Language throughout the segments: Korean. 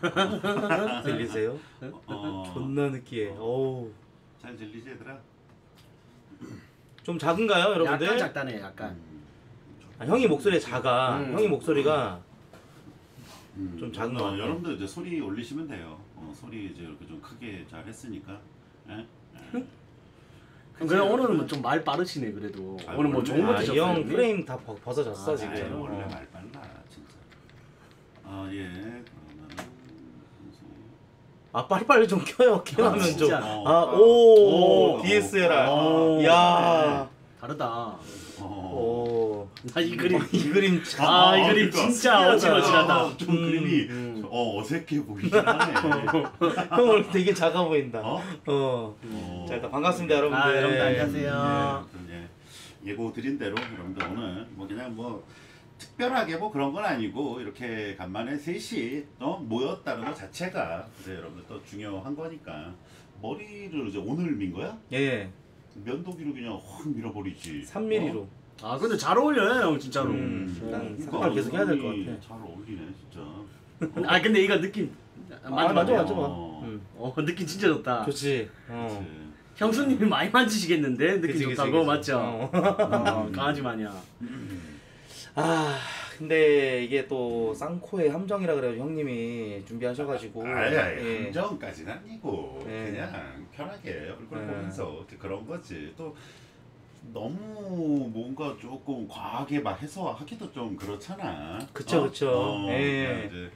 들리세요? 어, 존나 느끼해. 어우. 잘 들리지 얘들아? 좀 작은가요, 여러분들? 약간 작다네 약간. 음, 아, 형이 목소리 작아. 음. 형이 목소리가 음, 좀 작은 어, 것 같아. 여러분들 이제 소리 올리시면 돼요. 어, 소리 이제 이렇게 좀 크게 잘 했으니까. 예? 예. 그래 오늘은 뭐 좀 말 빠르시네 그래도. 아, 오늘 뭐 좋은 거 아, 드셨어요? 이 형? 프레임 다 벗- 벗어졌어 아, 지금. 진짜요? 원래 어. 말 빨라 진짜. 아 예. 아 빨리빨리 좀 켜요. 켜면 좀. 진짜. 아, 어. 오, 오. DSLR. 오. 야. 다르다. 어. 아 오. 이 그림. 이 그림 참. 아, 이 그림 그러니까 진짜 어지러지하다. 아, 좀 음, 그림이 음. 어 어색해 보이긴 하네. 형 오늘 되게 작아 보인다. 어? 어. 어. 자 일단 반갑습니다 여러분들. 아 여러분들 안녕하세요. 네, 그, 예, 예고 드린 대로 여러분들 오늘 뭐 그냥 뭐 특별하게 뭐 그런 건 아니고 이렇게 간만에 셋이 어, 모였다는 것 자체가 이제 여러분들 또 중요한 거니까 머리를 이제 오늘 민 거야? 예. 면도기로 그냥 확 밀어버리지. 3mm로. 아 근데 잘 어울려요 형 진짜로. 음, 어. 난 그러니까 색깔 계속 해야 될 것 같아. 잘 어울리네 진짜. 아 근데 이거 느낌. 아, 맞아 맞아 맞아. 어. 음. 어 느낌 진짜 좋다. 좋지. 어. 그치. 형수님이 많이 만지시겠는데 느낌 그치, 그치, 좋다고 그치. 맞죠? 어. 어, 강아지 마냥. 아 근데 이게 또 쌍코의 함정이라 그래가지고 형님이 준비하셔가지고 아예 아예 예. 감정까지는 아니고 예. 그냥 편하게 얼굴 예. 보면서 그런 거지 또 너무 뭔가 조금 과하게 막 해서 하기도 좀 그렇잖아 그쵸, 어? 그쵸. 어, 예. 이제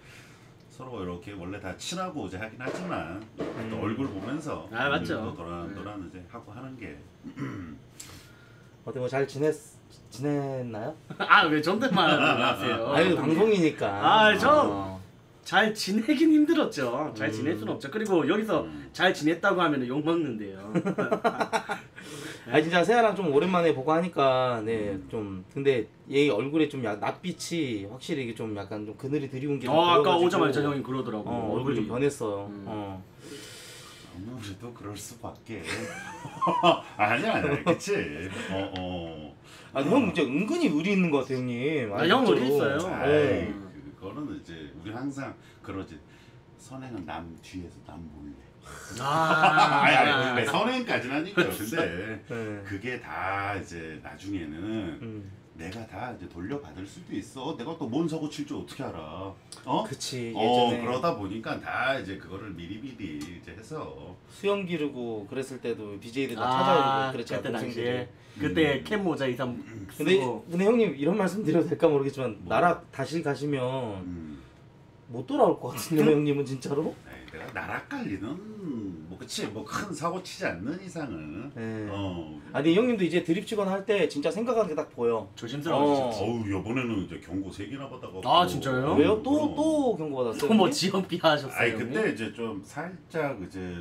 서로 이렇게 원래 다 친하고 이제 하긴 하지만 또 음. 얼굴 보면서 아, 맞죠. 또 도란 도란 이제 하고 하는 게 어떻게 뭐잘 지냈 지냈나요? 아 왜 존댓말 하세요? 아니 방송이니까. 아, 저- 어. 잘 지내긴 힘들었죠. 잘 지낼 수는 없죠. 그리고 여기서 음. 잘 지냈다고 하면 욕 먹는데요. 아 진짜 세아랑 좀 오랜만에 보고 하니까 네좀 근데 얘 얼굴에 좀 약, 낯빛이 확실히 이게 좀 약간 좀 그늘이 드리운 게. 좀어 아까 오자마자 형이 그러더라고. 어, 얼굴이 좀 변했어요. 음. 어. 아무래도 그럴 수밖에 아니야 아니야 그치 어 어. 아니 형 진짜 은근히 의리 있는 것 같아 형님. 아, 형. 의리 있어요. 어. 그거는 이제 우리 항상 그러지. 선행은 남 뒤에서 남 몰래. 아, 아니, 아니, 선행까지는 아니고요. 근데 네. 그게 다 이제 나중에는 음. 내가 다 이제 돌려받을 수도 있어. 내가 또 뭔 사고 칠줄 어떻게 알아? 어? 그치 어, 예전에 그러다 보니까 다 이제 그거를 미리미리 이제 해서 수염 기르고 그랬을 때도 BJ들 다 아, 찾아오고 그랬잖아 그때 동생들이. 당시에 그때 음. 캠 모자 이상 근데 쓰고 근데 형님 이런 말씀 드려도 될까 모르겠지만 뭐? 나락 다시 가시면 음. 못 돌아올 것 같은데 형님은 진짜로? 내가 나락 갈리는 뭐 그치 뭐 큰 사고 치지 않는 이상은 네. 어. 아 근데 형님도 이제 드립 치거나 할 때 진짜 생각하는 게 딱 보여. 조심스러워지셨지. 어우 이번에는 이제 경고 세 개나 받아갖고 아, 진짜요? 왜요? 또 그럼. 또 경고 받았어요? 또뭐 형님? 지연비 하셨어요? 아니 형님? 그때 이제 좀 살짝 이제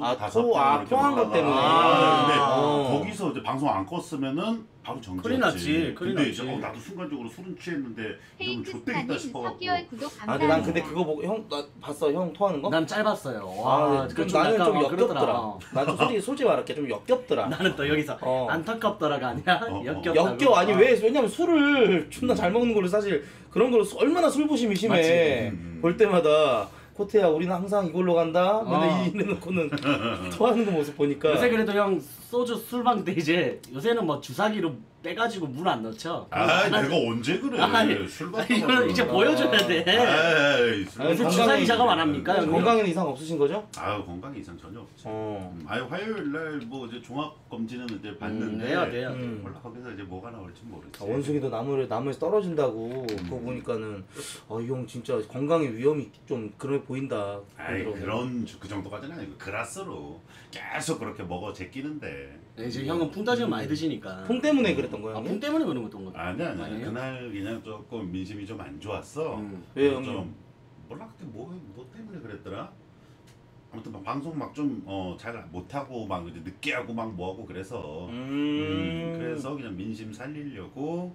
아, 다섯 토- 병 아, 이렇게 토한 것 먹다가 때문에. 아, 근데 어. 거기서 이제 방송 안 껐으면은 바로 정지였지. 큰일 났지, 큰일 근데 났지. 이제 어, 나도 순간적으로 술은 취했는데 이러면 좆되겠다 스타님 싶어갖고 3개월 구독 아 감사합니다. 근데 난 근데 그거 보고 형 나 봤어 형 토하는 거? 난 짧았어요. 아, 와, 네. 그건 좀 나는 좀 어, 역겹더라. 나좀 솔직히 솔직히 말할게 좀 역겹더라. 나는 또 여기서 어. 안타깝더라가 아니라 어, 어. 역겹다. 역겨 아니 왜 왜냐면 술을 존나 잘 먹는 걸로 사실 그런 걸로 수- 얼마나 술부심이 심해 맞지. 음. 볼 때마다 코트야 우리는 항상 이걸로 간다 맨날 어. 이래놓고는 토하는 거 모습 보니까 요새 그래도 형 소주 술방 때 이제 요새는 뭐 주사기로 빼가지고 물 안 넣죠. 아 내가 언제 그래 아니, 술 아니, 받다가 이거는 이제 아. 보여줘야 돼. 아이, 술 아니, 요새 주사기 작업 안 합니까? 형님? 건강에는 이상 없으신 거죠? 아유 건강에 이상 전혀 없지. 어. 음, 아유 화요일 날 뭐 이제 종합 검진은 이제 음, 봤는데 돼야 돼야 돼. 음. 몰라 거기서 이제 뭐가 나올지 모르지. 아, 원숭이도 나무를 나무에서 떨어진다고 그거 보니까는 아 이 형 진짜 건강에 위험이 좀 그런 게 보인다. 아이 그러더라고. 그런 주- 그 정도까지는 아니고 그라스로 계속 그렇게 먹어 제끼는데 네, 이제 형은 풍 따지면 많이 드시니까. 풍 때문에 그랬던 거예요. 아, 형님? 풍 때문에 그런 것던 거. 아니야 아니야 아니에요? 그날 그냥 조금 민심이 좀 안 좋았어 음. 왜요, 좀? 몰라 그때 뭐, 뭐 때문에 그랬더라 아무튼 막 방송 막 좀 어 잘 못하고 막 이제 늦게 하고 막 뭐하고 그래서 음. 음, 그래서 그냥 민심 살리려고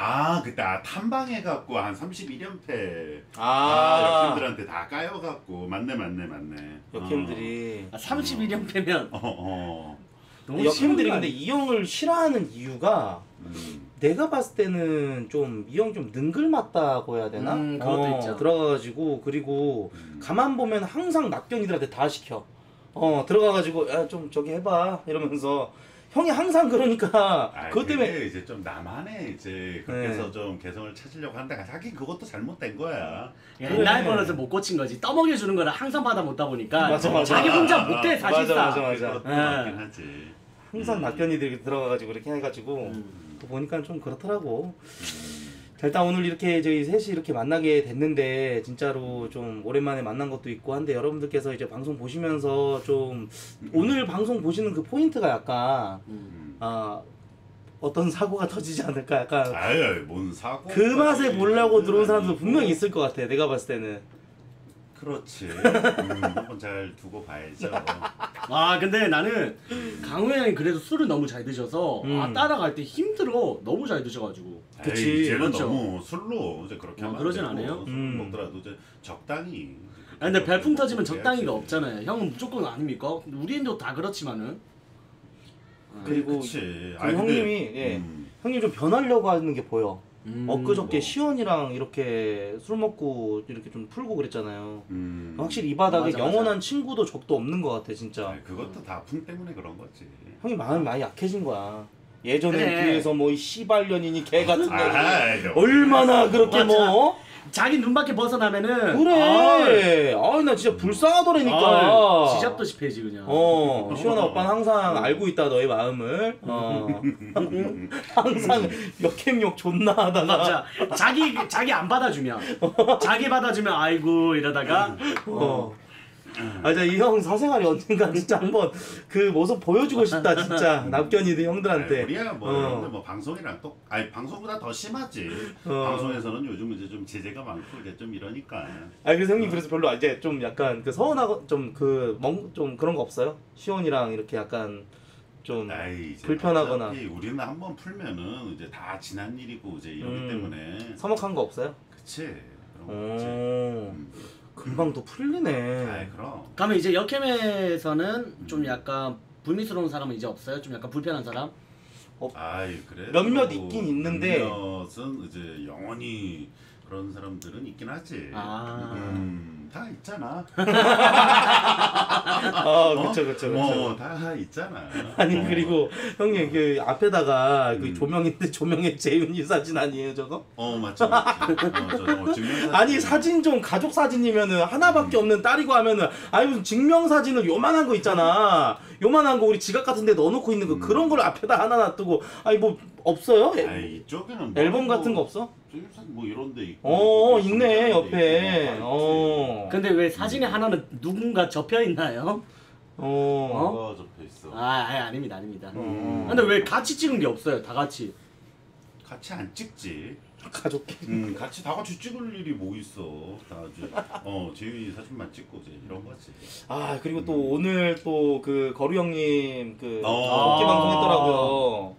아 그때 아, 탐방해 갖고 한 31연패 아, 아, 역행들한테 다 까여 갖고 맞네 맞네 맞네 역캠들이 아, 31연패면 어, 어, 어. 너무 역캠들이 심한 근데 이 형을 싫어하는 이유가 음. 내가 봤을 때는 좀 이 형 좀 능글맞다고 해야 되나? 음, 그것도 있죠. 들어가가지고 그리고 음. 가만 보면 항상 낙견이들한테 다 시켜. 어 들어가가지고 야 좀 저기 해봐 이러면서 형이 항상 그러니까 아, 그것 때문에 이제 좀 나만의 이제 그렇게 네. 해서 좀 개성을 찾으려고 한다. 하긴 그것도 잘못된 거야. 옛날 버릇을 못 고친 거지. 떠먹여 주는 거를 항상 받아 못다 보니까 맞아, 맞아. 자기 혼자 못돼 사실상. 맞아, 맞아. 예. 맞긴 하지. 항상 음. 낙견이들이 들어가가지고 이렇게 해가지고 음. 또 보니까 좀 그렇더라고. 자, 일단 오늘 이렇게 저희 셋이 이렇게 만나게 됐는데 진짜로 좀 오랜만에 만난 것도 있고 한데 여러분들께서 이제 방송 보시면서 좀 오늘 방송 보시는 그 포인트가 약간 음. 아 어떤 사고가 터지지 않을까 약간 아유, 뭔 사고? 그 맛에 보려고 들어온 사람도 분명히 있을 것 같아. 내가 봤을 때는. 그렇지. 음, 한번 잘 두고 봐야죠. 아 근데 나는 강호 형이 그래도 술을 너무 잘 드셔서 음. 아 따라갈 때 힘들어. 너무 잘 드셔가지고. 그치. 에이, 이제는 그렇죠. 너무 술로 이제 그렇게 어, 하면 안 그러진 되고 않아요? 술 음. 먹더라도 이제 적당히. 아 근데 별풍 터지면. 적당히가 없잖아요. 형은 무조건 아닙니까? 우리도 다 그렇지만은. 아, 그리고 그치. 그 아니, 근데, 형님이 예 음, 형님 좀 변하려고 하는 게 보여. 음, 엊그저께 뭐. 시원이랑 이렇게 술 먹고 이렇게 좀 풀고 그랬잖아요. 음. 확실히 이 바닥에 맞아, 맞아. 영원한 친구도 적도 없는 것 같아 진짜. 아니, 그것도 다풍 때문에 그런 거지. 형이 마음이 많이 약해진 거야. 예전에 그래. 비해서 뭐이 씨발년이니 개 같은 애 아이, 너- 얼마나 그렇게 맞아. 뭐 자기 눈밖에 벗어나면은 그래. 아이 나 진짜 불쌍하더라니까. 아, 지잡듯이 패지 그냥. 어, 시원아 오빠는 항상 알고 있다 너의 마음을. 어. 항상 역행욕 존나 하다가 맞아. 자기 자기 안 받아주면 자기 받아주면 아이고 이러다가 어. 아, 진짜 이 형 사생활이 언젠가 진짜 한번 그 모습 보여주고 싶다, 진짜. 납견이들 형들한테. 우리야 뭐, 어. 여러분들 뭐 방송이랑 또 아니 방송보다 더 심하지. 어. 방송에서는 요즘 이제 좀 제재가 많고 이제 좀 이러니까. 아, 그래서 형님 그래서 별로 이제 좀 약간 그 서운하고 좀 그 멍 좀 그런 거 없어요? 시원이랑 이렇게 약간 좀. 아이, 불편하거나. 우리는 한번 풀면은 이제 다 지난 일이고 이제 이러기 음. 때문에. 서먹한 거 없어요? 그치. 그런 거 없지. 오. 음. 금방 또 풀리네. 아이 그럼. 그러면 이제 역캠에서는 좀 약간 불미스러운 사람은 이제 없어요? 좀 약간 불편한 사람? 아이 그래. 몇몇 있긴 있는데. 몇몇은 이제 영원히 그런 사람들은 있긴 하지. 아. 음, 다 있잖아. 아, 그쵸, 그쵸, 그쵸. 뭐, 다 있잖아. 아니 어. 그리고 형님 그 앞에다가 그 음. 조명인데 조명에 재윤이 사진 아니에요 저거? 어 맞지 맞지. 어, 저, 어, 증명사진. 아니 사진 좀 가족 사진이면은 하나밖에 음. 없는 딸이고 하면은 아니 무슨 증명 사진을 요만한 거 있잖아 요만한 거 우리 지갑 같은 데 넣어놓고 있는 거 음. 그런 걸 앞에다 하나 놔두고 아니 뭐 없어요? 애- 아이 이쪽에는 앨범 뭐, 같은 거 없어? 증명사진 뭐 이런 데 있고. 어뭐 있네 있고, 옆에 있고, 어. 근데 왜 사진에 하나는 누군가 접혀 있나요? 어. 뭐가 적혀 있어. 아, 아니, 아닙니다, 아닙니다. 어. 근데 왜 같이 찍은 게 없어요? 다 같이. 같이 안 찍지. 가족끼리 음, 같이 다 같이 찍을 일이 뭐 있어. 다 이제 어 재윤이 사진만 찍고 이제 이런 거지. 아 그리고 또 오늘 또 그 거루 형님 그 어. 복귀 방송 했더라고요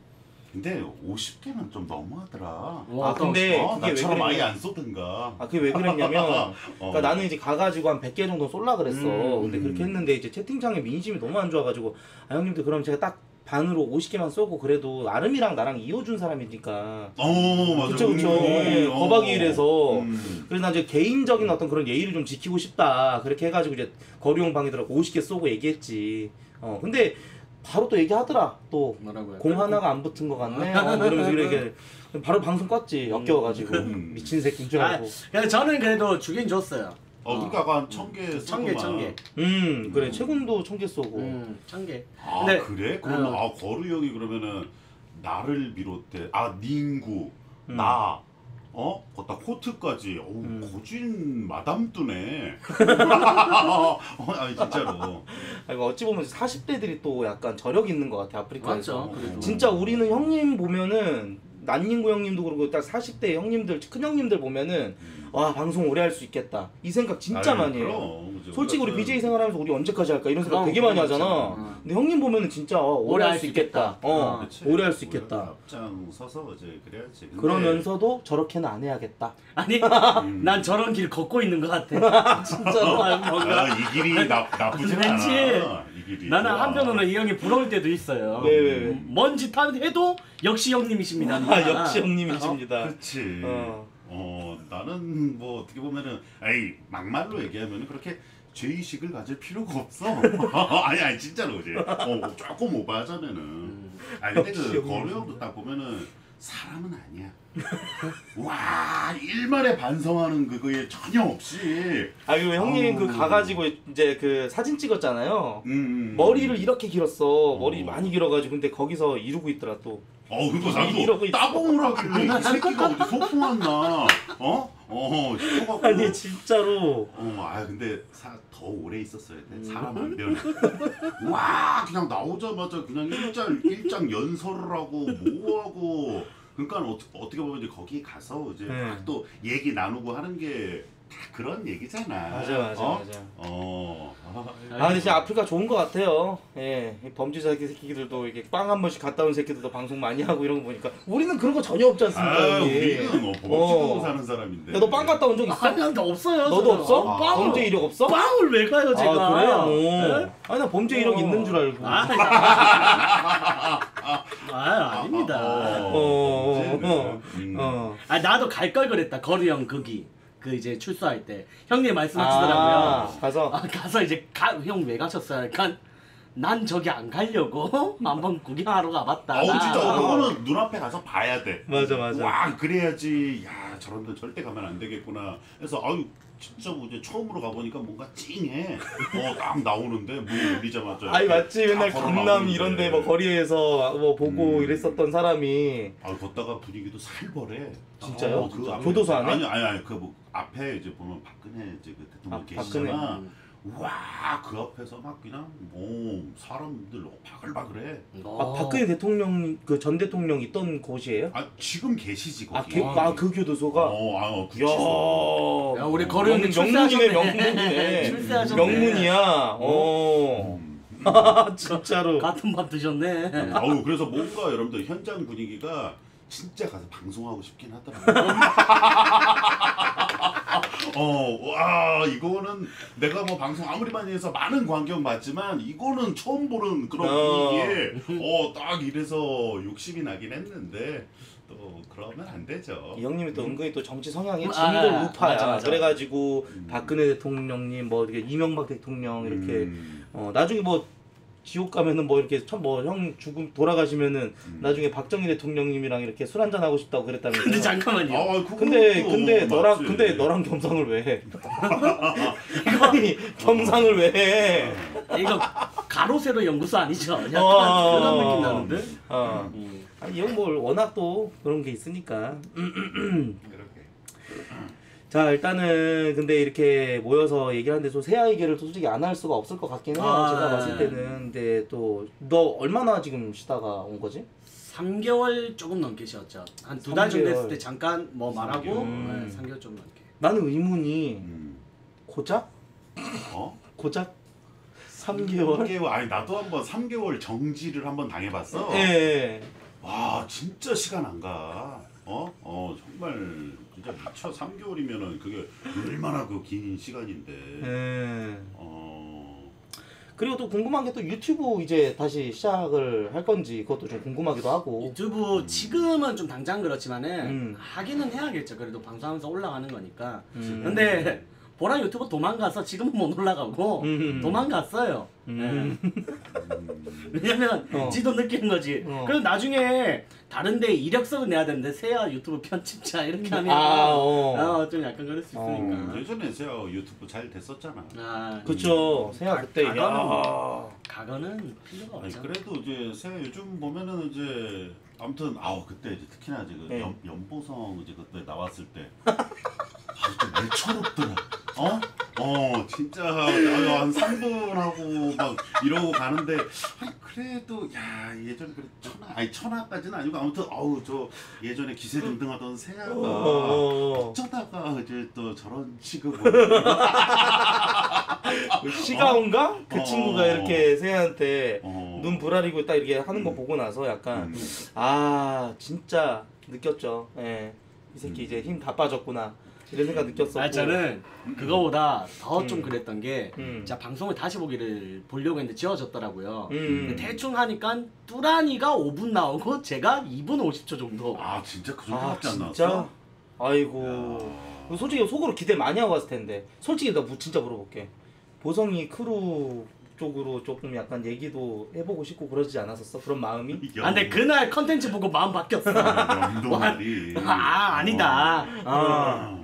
근데 50개는 좀 너무하더라. 와, 아 근데 어, 그게 왜 나처럼 아예 안 쏘든가. 아 그게 왜 그랬냐면 어. 그러니까 나는 이제 가가지고 한 100개 정도 쏠라 그랬어. 음. 근데 그렇게 했는데 이제 채팅창에 민심이 너무 안 좋아가지고 아 형님들 그럼 제가 딱 반으로 50개만 쏘고 그래도 아름이랑 나랑 이어준 사람이니까 어 맞아. 그쵸, 그쵸. 예, 어. 거박이일에서. 음. 그래서 나 이제 개인적인 어떤 그런 예의를 좀 지키고 싶다 그렇게 해가지고 이제 거리용 방에들하고 50개 쏘고 얘기했지. 어 근데 바로 또 얘기하더라 또. 뭐라고요? 공 하나가 안 붙은 것 같네. 어, 이러면서 이렇게 바로 방송 껐지. 엮여가지고 음. 미친 새끼인 줄 아, 알고. 근데 저는 그래도 주긴 줬어요. 어 그러니까 아까 한천 개. 천 개, 천 개. 음 그래 최군도 천개 쏘고. 음, 천 개. 아 근데- 그래? 그러면 어. 아 거루 형이 그러면은 나를 비롯해 아 닝구 음. 나 어? 거다 코트까지 어우 음. 고진 마담뚜네 어, 아니 진짜로 아니, 어찌 보면 40대들이 또 약간 저력 있는 것 같아 아프리카에서. 맞죠. 그래도. 진짜 우리는 형님 보면은 난닝구 형님도 그러고 딱 40대 형님들 큰 형님들 보면은 와 방송 오래 할 수 있겠다 이 생각 진짜 아유, 많이 해요. 그럼. 그죠. 솔직히 우리 BJ 생활하면서 우리 언제까지 할까 이런 생각 그럼, 되게 많이 그럼 하잖아. 그렇죠. 근데 형님 보면은 진짜 어, 오래 할 수 있겠다. 어, 그치. 오래 할 수 있겠다. 앞장 서서 이제 그래야지 근데- 그러면서도 저렇게는 안 해야겠다. 아니, 음. 난 저런 길 걷고 있는 것 같아. 진짜로. 뭔가. 아, 이 길이 나, 나쁘진 왠지. 않아 이. 나는 와. 한편으로는 이 형이 부러울 때도 있어요. 왜, 왜, 왜? 뭔짓 해도 역시 형님이십니다. 아 역시 형님이십니다. 그렇지. 어. 어. 나는 뭐 어떻게 보면은 에이 막말로 얘기하면 그렇게 죄의식을 가질 필요가 없어. 아니 아니 진짜로 그지. 어 조금 오버하자면은. 음. 아니 근데 그 형도 딱 보면은 사람은 아니야. 와 일말에 반성하는 그거에 전혀 없이. 아 그리고 형님 그. 가가지고 이제 그 사진 찍었잖아요. 음. 머리를 이렇게 길었어. 머리 어. 많이 길어가지고 근데 거기서 이루고 있더라 또. 어, 이러고 나도. 따봉을 하길래 이 새끼가 어디 소풍 왔나? 어? 어, 싶어갖고. 아니 진짜로. 어, 아 근데 사, 더 오래 있었어야 돼. 사람 안 변해. 와, 그냥 나오자마자 그냥 일장 일장 연설을 하고 뭐 하고. 그러니까 어, 어떻게 보면 이제 거기 가서 이제 네. 막또 얘기 나누고 하는 게 다 그런 얘기잖아. 맞아 맞아 어? 맞아. 어. 아 근데 진짜 아프리카 좋은 것 같아요. 예, 이 범죄자 새끼들도 이렇게 빵 한 번씩 갔다 온 새끼들도 방송 많이 하고 이런 거 보니까 우리는 그런 거 전혀 없지 않습니까? 아, 형님? 우리는 뭐 범죄도 어. 사는 사람인데. 야, 너 빵 갔다 온 적 있어? 아니 나 없어요. 너도 저는. 없어? 어, 빵을 범죄 이력 없어? 빵을 왜 가요 제가? 아 그래? 어. 네? 아니 나 범죄 이력 어. 있는 줄 알고. 아, 아 아닙니다. 어, 어, 어. 음. 어. 아 나도 갈 걸 그랬다 거리 형 거기 그 이제 출소할 때 형님 말씀하시더라고요. 아, 가서 아, 가서 이제 형 왜 가셨어요? 그러니까 난 저기 안 가려고 한번 구경하러 가봤다. 아우 진짜 아. 그거는 눈앞에 가서 봐야 돼. 맞아 맞아. 와 그래야지 야 저런 데 절대 가면 안 되겠구나. 그래서 아유 진짜 뭐 이제 처음으로 가보니까 뭔가 찡해. 어 딱 나오는데 문 열리자마자. 아니 맞지 맨날 강남. 이런데 뭐 거리에서 뭐 보고 음. 이랬었던 사람이 아 걷다가 분위기도 살벌해. 진짜요? 어, 그 앞에- 교도소 안에? 아니 아니 아니 그뭐 앞에 이제 보면 박근혜 이제 그 대통령 아, 계시잖아. 음. 와 그 앞에서 막 그냥 뭐 사람들 바글바글해. 아, 어. 박근혜 대통령 그 전 대통령 있던 곳이에요? 아 지금 계시지 아, 거기. 개, 아, 그 교도소가? 어, 아, 어, 구치소. 야, 야, 우리 거리 형님 명문이네. 명문이네. 출세하셨네. 명문이야. 어. 음. 진짜로. 같은 밥 드셨네. 어우 그래서 뭔가 여러분들 현장 분위기가 진짜 가서 방송하고 싶긴 하더라고요. 어, 와 이거는 내가 뭐 방송 아무리 많이 해서 많은 관객 맞지만 이거는 처음 보는 그런 어. 분위기에 어 딱 이래서 욕심이 나긴 했는데 또 그러면 안 되죠. 이 형님이 또 은근히 또 정치 성향이 아, 진보 아, 우파야. 맞아, 맞아. 그래가지고 음. 박근혜 대통령님 뭐 이렇게 이명박 대통령 이렇게 음. 어 나중에 뭐 지옥 가면은 뭐 이렇게 뭐 형 죽음 돌아가시면은 음. 나중에 박정희 대통령님이랑 이렇게 술 한잔 하고 싶다고 그랬다면서. 근데 잠깐만요. 아, 근데 또 근데 너랑 맞지. 근데 너랑 겸상을 왜 해? 아니 겸상을 왜 해? 이거 가로 세로 연구소 아니죠? 약간 어. 그런 느낌 나는데. 어. 음. 아니 이형 뭐 워낙 또 그런 게 있으니까. 그렇게. 자 일단은 근데 이렇게 모여서 얘기를 하는데 좀 세아 얘기를 또 솔직히 안 할 수가 없을 것 같긴 해요. 아, 제가 네. 봤을 때는 근데 또 너 얼마나 지금 쉬다가 온 거지? 3개월 조금 넘게 쉬었죠. 한 두 달 정도 3개월. 됐을 때 잠깐 뭐 말하고 음. 네, 3개월 좀 넘게. 나는 의문이 음. 고작 어? 고작 3개월? 3개월 아니 나도 한번 3개월 정지를 한번 당해봤어. 예. 와 진짜 시간 안 가. 어? 어 정말 진짜 미쳐 3개월이면은 그게 얼마나 그 긴 시간인데. 예. 어. 그리고 또 궁금한 게 또 유튜브 이제 다시 시작을 할 건지 그것도 좀 궁금하기도 하고. 유튜브 지금은 좀 당장 그렇지만은 음. 하기는 해야겠죠. 그래도 방송하면서 올라가는 거니까. 음. 근데 보라 유튜브 도망가서 지금은 못 올라가고 음. 도망갔어요. 음. 네. 음. 왜냐면 어. 지도 느끼는 거지. 어. 그럼 나중에 다른데 이력서를 내야 되는데 세아 유튜브 편집자 이렇게 하면 아, 어. 어, 좀 약간 그럴 수 있으니까. 예전에 세아 유튜브 잘 됐었잖아. 아, 그쵸. 세아 그때 가- 야. 각오는 필요가 아니 없죠. 그래도 이제 세아 요즘 보면은 이제 아무튼 아우 그때 이제 특히나 이제 그 네. 연, 연보성 이제 그때 나왔을 때 아주 매처롭더라. 어? 어 진짜 한 3분 하고 막 이러고 가는데 아니 그래도 야 예전 그 천하 아니 천하까지는 아니고 아무튼 아우 저 예전에 기세등등하던 세아가 어. 어쩌다가 이제 또 저런 그 시가온가? 그 어. 친구가 이렇게 세아한테 어. 눈 부라리고 딱 이렇게 하는 거 음. 보고 나서 약간 음. 아 진짜 느꼈죠. 예. 이 새끼 음. 이제 힘 다 빠졌구나. 이런 생각 느꼈었고. 아 저는 그거보다 더좀 음. 그랬던 게 음. 진짜 방송을 다시 보기를 보려고 했는데 지워졌더라고요. 음. 근데 대충 하니까 뚜라니가 5분 나오고 제가 2분 50초 정도. 아 진짜 그아 정도밖에 안 진짜? 나왔어? 아이고. 솔직히 속으로 기대 많이 하고 갔을 텐데. 솔직히 나 무- 진짜 물어볼게. 보성이 크루 쪽으로 조금 약간 얘기도 해보고 싶고 그러지 않았었어? 그런 마음이? 아 근데 그날 컨텐츠 보고 마음 바뀌었어. 명동아리. 아 아니다. 어.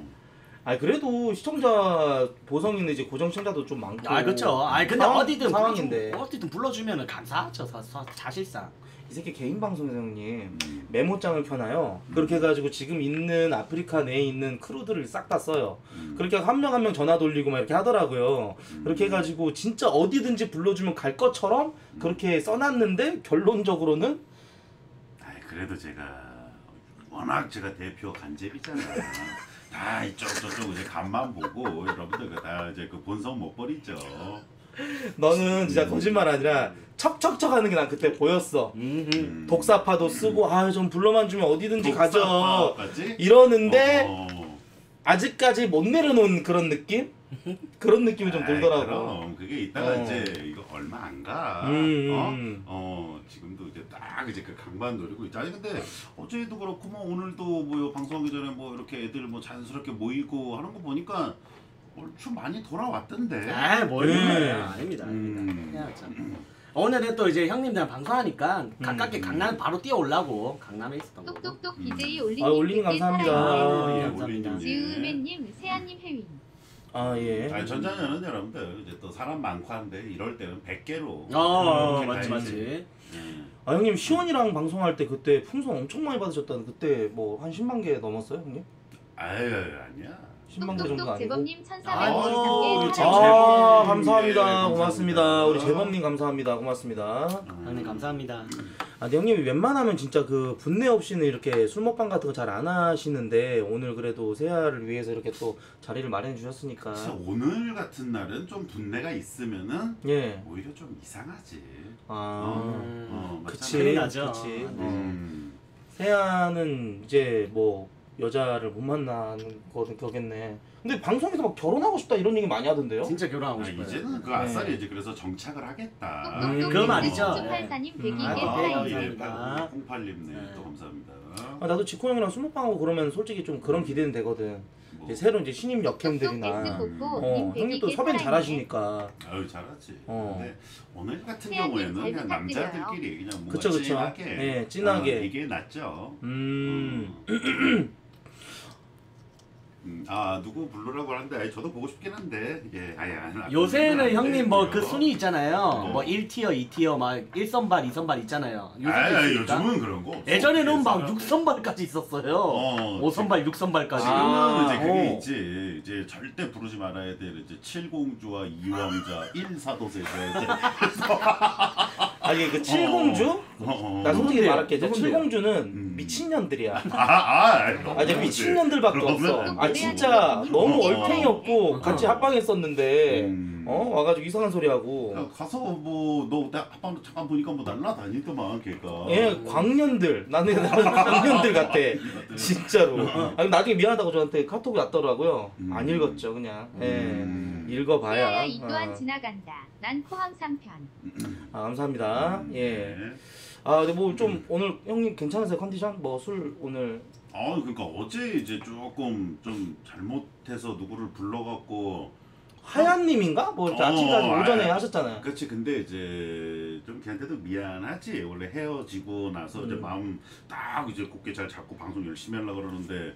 아 그래도 시청자 보성이는 이제 고정 시청자도 좀 많고. 아 그렇죠. 아 근데 상황- 어디든 상황인데 불러주, 어디든 불러주면은 감사하죠 사, 사, 사실상. 이 새끼 개인 방송에서 형님 음. 메모장을 펴놔요. 그렇게 해가지고 지금 있는 아프리카 내에 있는 크루들을 싹 다 써요. 음. 그렇게 한 명 한 명 전화 돌리고 막 이렇게 하더라고요. 그렇게 해가지고 진짜 어디든지 불러주면 갈 것처럼 그렇게 써놨는데 결론적으로는 아이 그래도 제가 워낙 제가 대표 간제비잖아요. 다 이쪽 저쪽 이제 간만 보고 여러분들 그다 이제 그 본성 못 버리죠. 너는 진짜 거짓말 아니라 척척척 하는 게 난 그때 보였어. 음. 음. 독사파도 쓰고 아 좀 불러만 주면 어디든지 가죠. 이러는데 어, 아직까지 못 내려놓은 그런 느낌? 그런 느낌이 좀 들더라고. 그럼 그게 이따가 어. 이제 이거 얼마 안 가. 음. 어? 어 지금도 이제 딱 이제 그 강반 노리고 있죠. 아니 근데 어제도 그렇고 뭐 오늘도 뭐 방송하기 전에 뭐 이렇게 애들 뭐 자연스럽게 모이고 하는 거 보니까 얼추 많이 돌아왔던데. 아뭘 네. 아닙니다. 음. 아닙니다. 해야죠. 오늘은 또 이제 형님들이랑 방송하니까 가깝게 음. 강남 바로 뛰어오려고 강남에 있었던 거고. 똑똑똑 음. BJ 올리님 아, 올리님 감사합니다. 아, 예, 감사합니다. 지으맨님 세아님 해윈 아 예. 아니 전자녀는 여러분들 이제 또 사람 많고 한데 이럴 때는 100개로 어, 이렇게 맞지. 맞지. 음. 아 형님 시원이랑 방송할 때 그때 풍선 엄청 많이 받으셨다는 그때 뭐 한 10만 개 넘었어요 형님? 아유 아니야 10만 개 정도 똑똑똑 아니고? 제법님 아이고, 1400개 우리 아 재범님. 감사합니다 예, 고맙습니다 우리 감사합니다. 재범님 감사합니다 고맙습니다 형님 감사합니다. 아 근데 형님이 웬만하면 진짜 그 분내 없이는 이렇게 술 먹방 같은 거 잘 안 하시는데 오늘 그래도 세아를 위해서 이렇게 또 자리를 마련해 주셨으니까 진짜 오늘 같은 날은 좀 분내가 있으면은 예. 오히려 좀 이상하지 아 음. 어, 그치 큰일 나죠. 그치 네. 어. 음. 세아는 이제 뭐 여자를 못 만나는 거든 거겠네 근데 방송에서 막 결혼하고 싶다 이런 얘기 많이 하던데요? 진짜 결혼하고 아, 싶어요. 이제는 그 네. 아싸리 이제 그래서 정착을 하겠다 음, 그거 말이죠. 축팔사님 음. 102개 아, 사인 네, 감사합니다. 콩팔님네 네. 또 감사합니다 아, 나도 지코 형이랑 술 먹방하고 그러면 솔직히 좀 그런 기대는 되거든 뭐, 이제 새로운 이제 신입 역캠들이나 어, 형님 또 섭외 잘하시니까 아유 잘하지 어. 근데 오늘 같은 경우에는 잘 그냥. 남자들끼리 그냥 뭔가 그쵸, 그쵸. 진하게 네, 진하게. 어, 이게 낫죠 음 음. 음, 아 누구 부르라고 하는데 아니, 저도 보고 싶긴 한데 예, 아예 안- 안 요새는 안 형님 뭐 그. 순위 있잖아요. 어. 뭐 1티어, 2티어 막 1선발, 2선발 있잖아요. 아니, 있으니까. 요즘은 그런 거 없어. 예전에는 막 사람- 6선발까지 있었어요. 어, 5선발, 6선발까지. 지금은 아, 이제 그게 어. 있지. 이제 절대 부르지 말아야 될 이제 칠공주와 이왕자, 일사도세자 이제. 아 이게 그 칠공주? 어, 어. 나 솔직히 누군데요? 말할게 저 누군데요? 칠공주는 음. 미친년들이야 아, 아, 아 이제 미친년들밖에 없어 안 아. 진짜 너무 어. 얼탱이었고 같이 어. 합방했었는데 음. 어 와가지고 이상한 소리 하고 야, 가서 뭐너 아빠 잠깐 보니까 뭐 날라다니더만 걔가. 예 광년들 나는 나는 광년들 같아 진짜로 아 나중에 미안하다고 저한테 카톡이 왔더라고요 음. 안 읽었죠 그냥 예 음. 읽어봐야 세아야 이 또한 어. 지나간다. 난 포항 상편. 아 감사합니다. 음, 예. 네. 아 근데 뭐 좀 오늘 형님 괜찮으세요? 컨디션? 뭐 술 오늘? 아 그러니까 어제 이제 조금 좀 잘못해서 누구를 불러갖고 하얀님인가? 뭐 이렇게 어, 아침까지 오전에 아, 하셨잖아요. 그렇지. 근데 이제 좀 걔한테도 미안하지. 원래 헤어지고 나서 이제 음. 마음 딱 이제 곱게 잘 잡고 방송 열심히 하려고 그러는데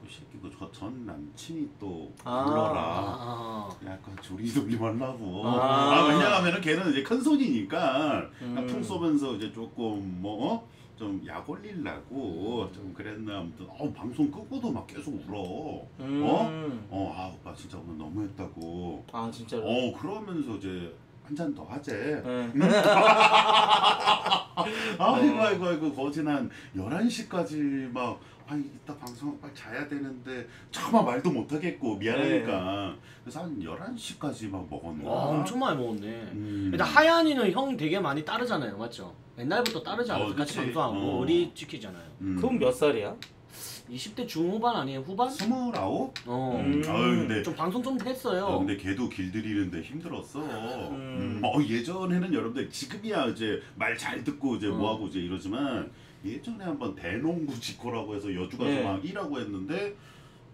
그 새끼 그전 남친이 또 아. 불러라 아, 약간 조리 돌림 하려고 아. 아, 왜냐하면은 걔는 이제 큰 손이니까 그냥 음. 풍 쏘면서 이제 조금 뭐 어? 좀약 올리려고 좀 그랬나 아무튼 어, 방송 끄고도 막 계속 울어 음. 어아 오빠 진짜 오늘 너무했다고 아 진짜로 어 그러면서 이제 한 잔 더 하재 네. 아이고 아이고 아이고 거진 한 11시까지 막 아 이따 방송 빨리 자야 되는데 차마 말도 못 하겠고 미안하니까 그래서 한 11시까지 막 먹었나 와, 엄청 많이 먹었네. 음. 일단 하얀이는 형 되게 많이 따르잖아요, 맞죠? 옛날부터 따르지 않아요? 어, 같이 그치. 방송하고 어. 우리 지키잖아요. 음. 그럼 몇 살이야? 20대 중후반 아니에요? 후반? 스물아홉? 어. 음. 아유 근데 좀 방송 좀 했어요. 아, 근데 걔도 길들이는데 힘들었어. 음. 음, 어, 예전에는 여러분들 지금이야 이제 말 잘 듣고 이제 어. 뭐하고 이제 이러지만 예전에 한번 대농부 직코라고 해서 여주 가서 네. 막 일하고 했는데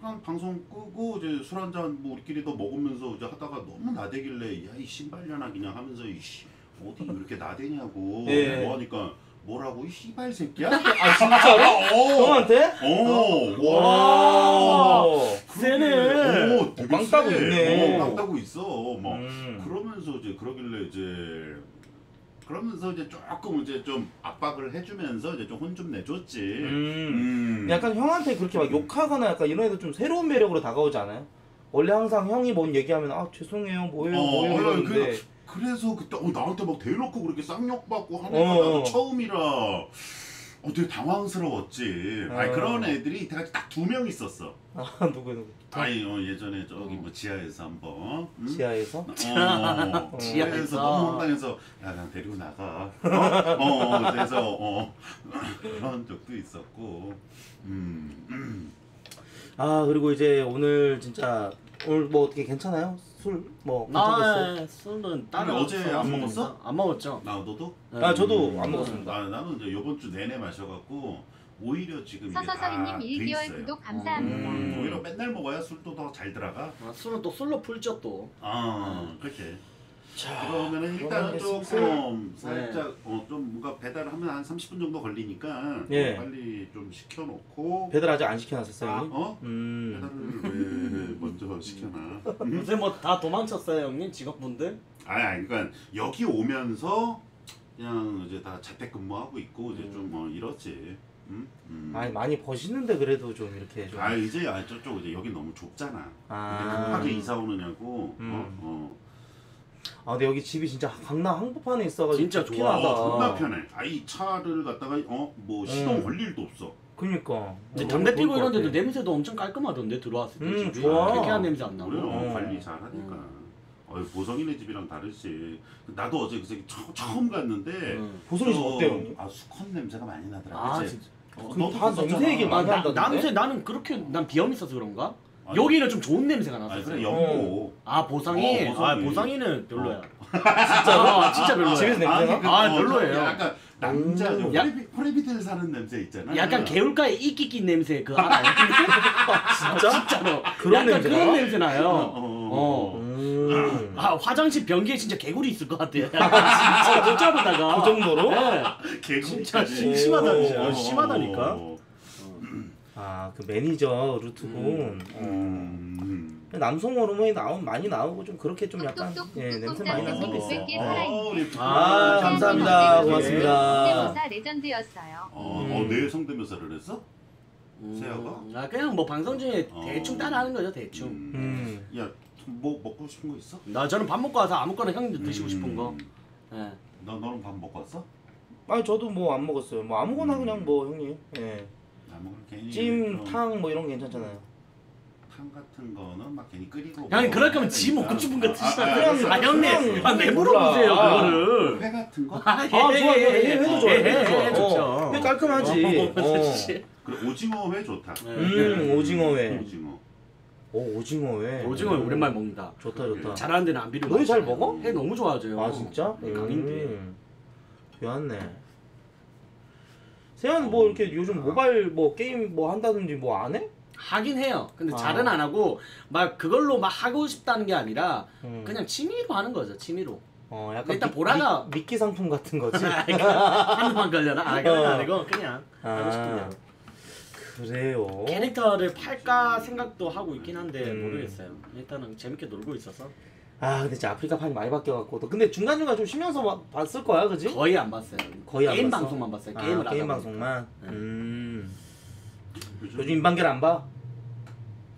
그냥 방송 끄고 이제 술 한잔 뭐 우리끼리 더 먹으면서 이제 하다가 너무 나대길래 야 이 신발년아 그냥 하면서 이씨 어디 이렇게 나대냐고 네. 뭐 하니까 뭐라고 이 씨발 새끼야? 아 진짜로? 어, 형한테? 어, 와. 와. 세네. 오, 되게 빵 따고 세. 있네. 어, 빵 따고 있어. 뭐 음. 그러면서 이제 그러길래 이제 그러면서 이제 조금 이제 좀 압박을 해주면서 이제 좀 혼 좀 내줬지. 음. 음. 약간 형한테 그렇게 막 욕하거나 약간 이런 애도 좀 새로운 매력으로 다가오지 않아요? 원래 항상 형이 뭔 얘기하면 아 죄송해요 뭐예요 어, 뭐예요 어, 이러는데 그래서 그때 어, 나한테 막 대놓고 그렇게 쌍욕 받고 하는 어. 거 나도 처음이라 어 되게 당황스러웠지. 아니 어. 그런 애들이 이때까지 딱 두 명 있었어. 아 누구 누구 아니 어, 예전에 저기 뭐 지하에서 한번 응? 지하에서 어, 지하에서. 지하에서 너무 황당해서 야난 데리고 나가. 어, 어 그래서 어 그런 적도 있었고. 음. 아 그리고 이제 오늘 진짜 오늘 뭐 어떻게 괜찮아요? 술 뭐? 아, 네. 술은 아니, 따로 어제 안 먹었어? 안 먹었죠. 나 너도? 아 저도 음. 안 먹었습니다. 아 나는 이제 이번 주 내내 마셔갖고 오히려 지금 이게 서서서리님 다돼 1개월 있어요. 구독 감사합니다. 음. 오히려 맨날 먹어야 술도 더 잘 들어가. 아, 술은 또 술로 풀죠 또. 아 그렇게. 자 그러면은 일단은 조금 살짝 어, 좀 뭔가 배달을 하면 한 30분 정도 걸리니까 예. 어, 빨리 좀 시켜놓고 배달 아직 안 시켜놨었어요 형님? 어? 음. 배달을 왜 먼저 시켜놔? 요새 뭐 다 도망쳤어요 형님 직업분들? 아니 아니 그러니까 여기 오면서 그냥 이제 다 재택근무하고 있고 이제 좀 뭐 이렇지. 음? 음. 아니 많이 버시는데 그래도 좀 이렇게 좀 아 이제 아 저쪽 이제 여기 너무 좁잖아. 근데 아. 급하게 이사 오느냐고. 음. 어? 어. 아 근데 여기 집이 진짜 강남 한복판에 있어가지고 진짜 좋긴 좋아. 하다. 어, 존나 편해. 아이 차를 갖다가 어 뭐 시동 음. 걸 일도 없어. 그니까. 근데 어, 담배 너무 피고 이런 것 데도 같아. 냄새도 엄청 깔끔하던데 들어왔을 때 음, 집이 좋아. 쾌쾌한 냄새 안 나고. 그래요. 어. 관리 잘하니까. 음. 어, 보성이네 집이랑 다르지. 나도 어제 그새 처, 처음 갔는데. 음. 보성이 집 저- 어때요? 아 수컷 냄새가 많이 나더라. 아 그치? 진짜. 어, 그 너도 다 갔었잖아. 냄새 얘기 아, 많이 나, 한다던데? 냄새 나는 그렇게 난 비염 있어서 그런가? 아니, 여기는 좀 좋은 냄새가 아니 났었어. 그래 연고. 아 보상이, 어, 보상이. 아 보상이는 별로야. 진짜로? 아, 진짜 별로야. 집에서 냄새나? 아니, 그, 아, 어, 별로예요. 약간 남자 음. 좀 야- 프레비들 사는 냄새 있잖아. 약간 개울가에 이끼 낀 냄새 그 알아요? 진짜? 진짜로. 그런 약간 냄새 그런 나요? 냄새 나요. 어, 어, 어. 음. 아 화장실 변기에 진짜 개구리 있을 것 같아. 진짜 못 잡으다가. 그 정도로? 네. 개구리까지. 진짜 심심하다 진짜. 어, 심하다니까. 어, 아그 매니저 루트군. 음. 어. 음. 남성 호르몬이 나오 많이 나오고 좀 그렇게 좀 약간 예, 냄새 많이 나는. 꾹꾹 어. 어, 우리 아, 감사합니다. 고맙습니다. 성대모사 레전드였어요. 어, 음. 어, 내 성대묘사를 했어? 음. 세아가? 아 그냥 뭐 방송 중에 어. 대충 따라하는 거죠 대충. 음. 음. 야, 뭐 먹고 싶은 거 있어? 나 저는 밥 먹고 와서 아무거나 형님들 드시고 싶은 거. 음. 예. 너 너는 밥 먹고 왔어? 아니 저도 뭐 안 먹었어요. 뭐 아무거나 음. 그냥 뭐 형님. 예. 나 먹을 괜히 찜, 그런 탕뭐 이런 거 괜찮잖아요. 탕 같은 거는 막 괜히 끓이고. 뭐 그럴 거면 지 하니까. 먹고 싶은 거 아, 드시라. 아, 아, 그냥- 아, 형님, 아, 왜. 물어보세요 아. 그거를. 회 같은 거? 아, 예, 아 예, 좋아, 예, 해, 예. 해도 좋아, 예, 해도 예, 좋아. 예, 어, 좋죠. 회 깔끔하지. 어, 어. 그래 오징어 회 좋다. 음, 오징어 회. 오징어. 오, 오징어 회. 오징어 오랜만에 먹는다. 좋다, 좋다. 잘하는 데는 안 비리고. 너희 잘. 먹어? 해 너무 좋아하죠. 아 진짜? 네, 강인데. 음. 좋았네. 세현 뭐 이렇게 요즘 모바일 뭐 게임 뭐 한다든지 뭐 안 해? 하긴 해요. 근데 아. 잘은 안 하고 막 그걸로 막 하고 싶다는 게 아니라 음. 그냥 취미로 하는 거죠. 취미로. 어 약간 일단 미- 보라가- 미, 미끼 상품 같은 거지. 한두번 걸려나? 아 그건 어. 아니고 그냥 하고 싶은 아 대로. 그래요. 캐릭터를 팔까 생각도 하고 있긴 한데 음. 모르겠어요. 일단은 재밌게 놀고 있어서 아 근데 진짜 아프리카 판이 많이 바뀌어갖고 또 근데 중간 중간 좀 쉬면서 봐- 봤을 거야, 그지? 거의 안 봤어요. 거의 안 게임 봤어? 방송만 봤어요. 아, 게임을 게임 하다 방송만. 네. 음. 요즘, 요즘 인방갤 안 봐?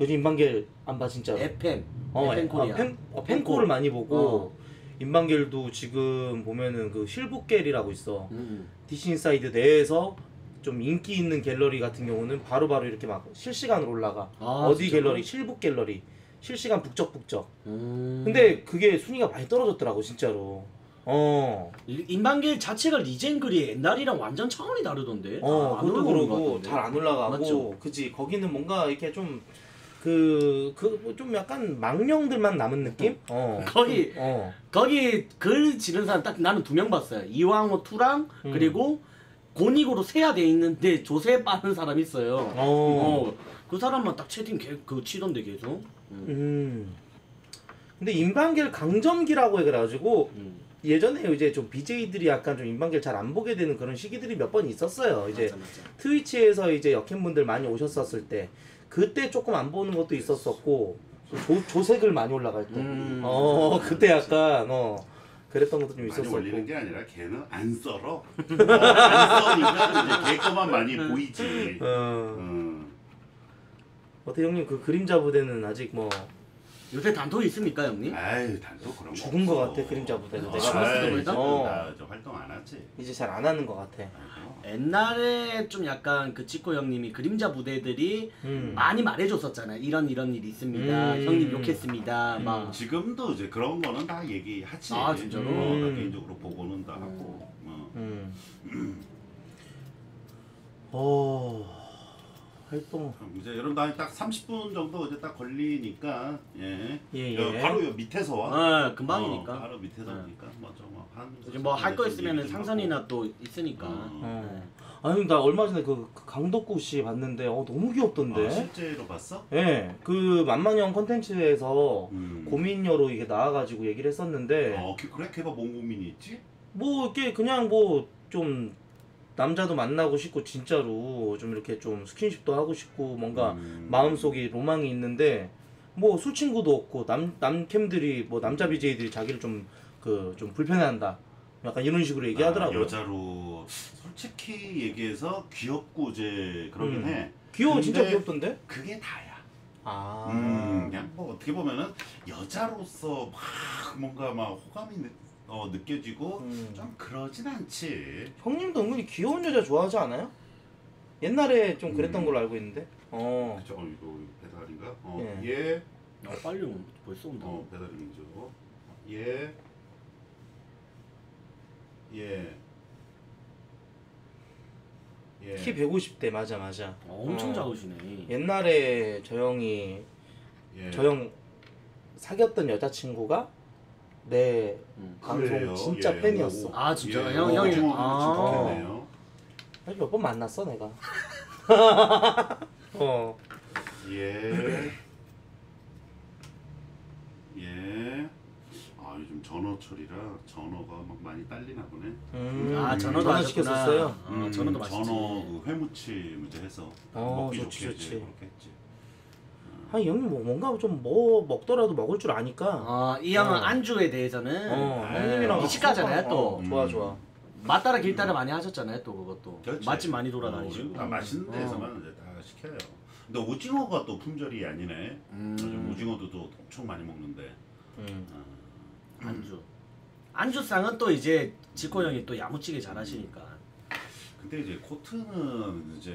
요즘 인방갤 안봐 진짜. FM, 어, FM 어, 코리아. 팬, 어, 펨코를 많이 보고 어. 인방갤도 지금 보면은 그 실북갤이라고 있어. 음. DC 인사이드 내에서 좀 인기 있는 갤러리 같은 경우는 바로바로 이렇게 막 실시간으로 올라가. 아, 어디 진짜로? 갤러리? 실북 갤러리. 실시간 북적북적. 음. 근데 그게 순위가 많이 떨어졌더라고 진짜로. 어. 이- 임방길 자체가 리젠글이 옛날이랑 완전 차원이 다르던데. 어, 그러고 같던데. 잘안 올라가고, 맞죠? 그지. 거기는 뭔가 이렇게 좀 그, 그, 뭐좀 약간 망령들만 남은 느낌? 어. 거기- 어. 거기 글 지는 사람 딱 나는 두 명 봤어요. 이왕호 투랑 음. 그리고 고닉으로 세야 돼 있는데 조세 빠는 사람 있어요. 어. 어, 그 사람만 딱 채팅 개, 그 치던데 계속. 음. 음. 근데 임방길 강점기라고 해가지고 음. 예전에 이제 좀 BJ들이 약간 좀 임방길 잘 안 보게 되는 그런 시기들이 몇 번 있었어요. 이제 맞아, 맞아. 트위치에서 이제 역행분들 많이 오셨었을 때 그때 조금 안 보는 것도 있었었고 조, 조색을 많이 올라갈 때. 음. 어 그때 약간 어 그랬던 것도 좀 많이 있었었고. 올리는 게 아니라 걔는 안 썰어. 어, 안 써니까 이제 걔 거만 많이 보이지. 어 음. 어때 형님 그 그림자 부대는 아직 뭐 요새 단톡 있습니까 형님? 아유 단도 그런 거 죽은 거 없어. 같아, 그림자 부대도. 아, 내가 봤을 때 어. 나 이제 활동 안 하지. 이제 잘 안 하는 것 같아. 아이고. 옛날에 좀 약간 그 찍고 형님이 그림자 부대들이 음. 많이 말해줬었잖아요. 이런 이런 일이 있습니다. 음. 형님 욕했습니다. 막 지금도 이제 그런 거는 다 얘기하지. 아, 진짜로? 어, 나 음. 개인적으로 보고는 다 하고. 어. 음. 어 활동 이제 여러분 한딱 30분 정도 이제 딱 걸리니까 예. 예, 여- 예. 바로 요 밑에서 와. 어, 금방이니까. 어, 바로 밑에서 네. 오니까 맞아 뭐한 이제 뭐할 거 있으면 상선이나 또 있으니까. 어. 어. 아니 나 얼마 전에 그 강덕구 씨 봤는데 어 너무 귀엽던데. 아, 실제로 봤어? 예, 그 만만형 컨텐츠에서 음. 고민녀로 이게 나와 가지고 얘기를 했었는데 어, 걔- 그래 걔가 뭔 고민이 있지? 뭐 이렇게 그냥 뭐 좀 남자도 만나고 싶고 진짜로 좀 이렇게 좀 스킨십도 하고 싶고 뭔가 음. 마음속에 로망이 있는데 뭐 술 친구도 없고 남 남캠들이 뭐 남자 BJ들이 자기를 좀 그 좀 불편해한다. 약간 이런 식으로 얘기하더라고요. 아, 여자로 솔직히 얘기해서 귀엽고 이제 그러긴 음. 해. 귀여워 진짜 귀엽던데? 그게 다야. 아. 음, 그냥 뭐 어떻게 보면은 여자로서 막 뭔가 막 호감이 느, 어, 느껴지고 음. 좀 그러진 않지. 형님도 은근히 귀여운 여자 좋아하지 않아요? 옛날에 좀 그랬던 음. 걸로 알고 있는데. 어. 그쵸? 어, 이거 배달인가? 어, 예. 예. 어, 빨리 온- 벌써 온다. 어, 배달이죠. 예. 예. 예. 키 150대 맞아 맞아. 어, 엄청 어. 작으시네. 옛날에 저 형이 예. 저 형 사귀었던 여자친구가 내 음. 방송 그래요? 진짜 예. 팬이었어. 오. 아, 진짜요? 예. 형- 어, 형이- 좀 아. 좋겠네요. 몇번 만났어 내가. 어. 예. 예. 아 요즘 전어 철이라 전어가 막 많이 딸리나 보네. 음. 아, 전어도 하셨구나. 시켰었어요. 어, 음, 전어도 맛있지. 전어 그 회무침 이제 해서 어, 먹기 좋지, 좋게 좋지. 이제 그렇게 했지. 아니 형님 뭐 뭔가 좀 뭐 먹더라도 먹을 줄 아니까. 어, 이 형은 어. 안주에 대해서는 어, 아, 형님이랑 미식가잖아요, 또. 어, 좋아 음. 좋아. 맛따라 길따라 많이 하셨잖아요, 또 그것도. 그렇지. 맛집 많이 어, 돌아다니시고. 다 맛있는 어. 데서만 이제 다 시켜요. 근데 오징어가 또 품절이 아니네. 음. 요즘 오징어도 또 엄청 많이 먹는데. 음. 아, 안주. 안주상은 또 이제 지코 형이 또 야무지게 잘하시니까. 근데 이제 코트는 이제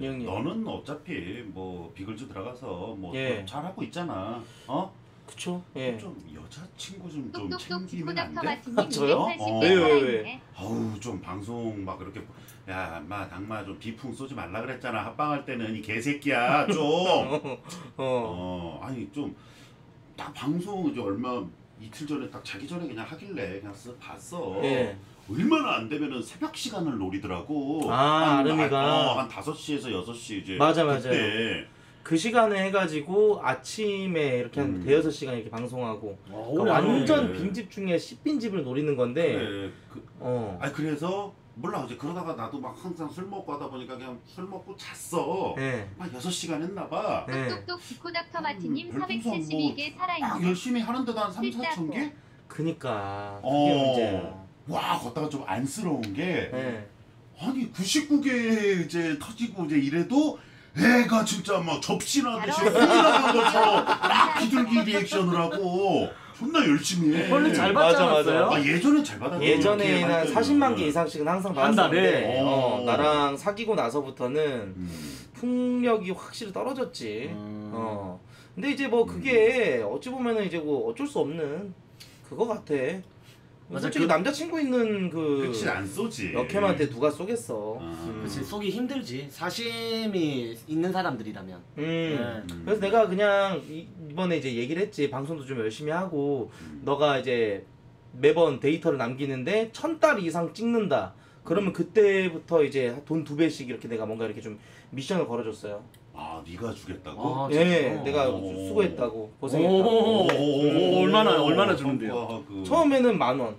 형님. 너는 어차피 뭐 비글즈 들어가서 뭐 예. 잘하고 있잖아. 어? 그쵸? 예. 좀 여자친구 좀 좀 똑똑똑 챙기면 안 돼? 마티님 저요? 280개 어. 왜, 왜, 왜? 아우 좀 방송 막 그렇게 야 엄마 당마 좀 비풍 쏘지 말라 그랬잖아 합방할 때는 이 개새끼야 좀 어. 어, 아니 좀딱 방송 이제 얼마 이틀 전에 딱 자기 전에 그냥 하길래 그냥 쓱 봤어. 예. 얼마나 안 되면은 새벽 시간을 노리더라고. 아, 아름이가. 어, 한 5시에서 6시 이제 맞아. 그때 그 시간에 해가지고 아침에 이렇게 한 음. 대여섯 시간 이렇게 방송하고 어, 그러니까 오래 완전 하네. 빈집 중에 10빈집을 노리는 건데 그래. 그, 어. 아 그래서 몰라 이제 그러다가 나도 막 항상 술 먹고 하다 보니까 그냥 술 먹고 잤어. 예. 막 6시간 했나 봐. 예. 똑똑똑 지코닥터 마티님 음, 별풍선 472개 막 살아있네. 열심히 하는데도 한 3, 4천 개? 그니까 그게 어. 문제야. 와, 걷다가 좀 안쓰러운 게 예. 아니 99개 이제 터지고 이제 이래도 애가 진짜 막 접시나 듯이 잘하네. 혼나는 것처럼 막 비둘기 리액션을 하고 존나 열심히 해. 원래 잘 맞아, 않았어요? 아 예전엔 잘 받았는데 예전에 한 40만 개 이상씩은 항상 받았었는데 달에? 어, 오. 나랑 사귀고 나서부터는 음. 풍력이 확실히 떨어졌지. 음. 어. 근데 이제 뭐 그게 어찌 보면은 이제 뭐 어쩔 수 없는 그거 같아. 맞아, 솔직히 그- 남자친구 있는 그 그치 안 쏘지. 역캠한테 누가 쏘겠어. 아. 그치 쏘기 힘들지 사심이 있는 사람들이라면 음. 네. 음. 그래서 내가 그냥 이- 이번에 이제 얘기를 했지 방송도 좀 열심히 하고 음. 너가 이제 매번 데이터를 남기는데 천 달 이상 찍는다. 그러면 그때부터 이제 돈 두 배씩 이렇게 내가 뭔가 이렇게 좀 미션을 걸어줬어요. 아 네가 주겠다고? 아, 예, 진짜? 내가 오. 수고했다고 오, 고생했다고. 오, 얼마나 얼마나 주는데요? 성과 그- 처음에는 만 원,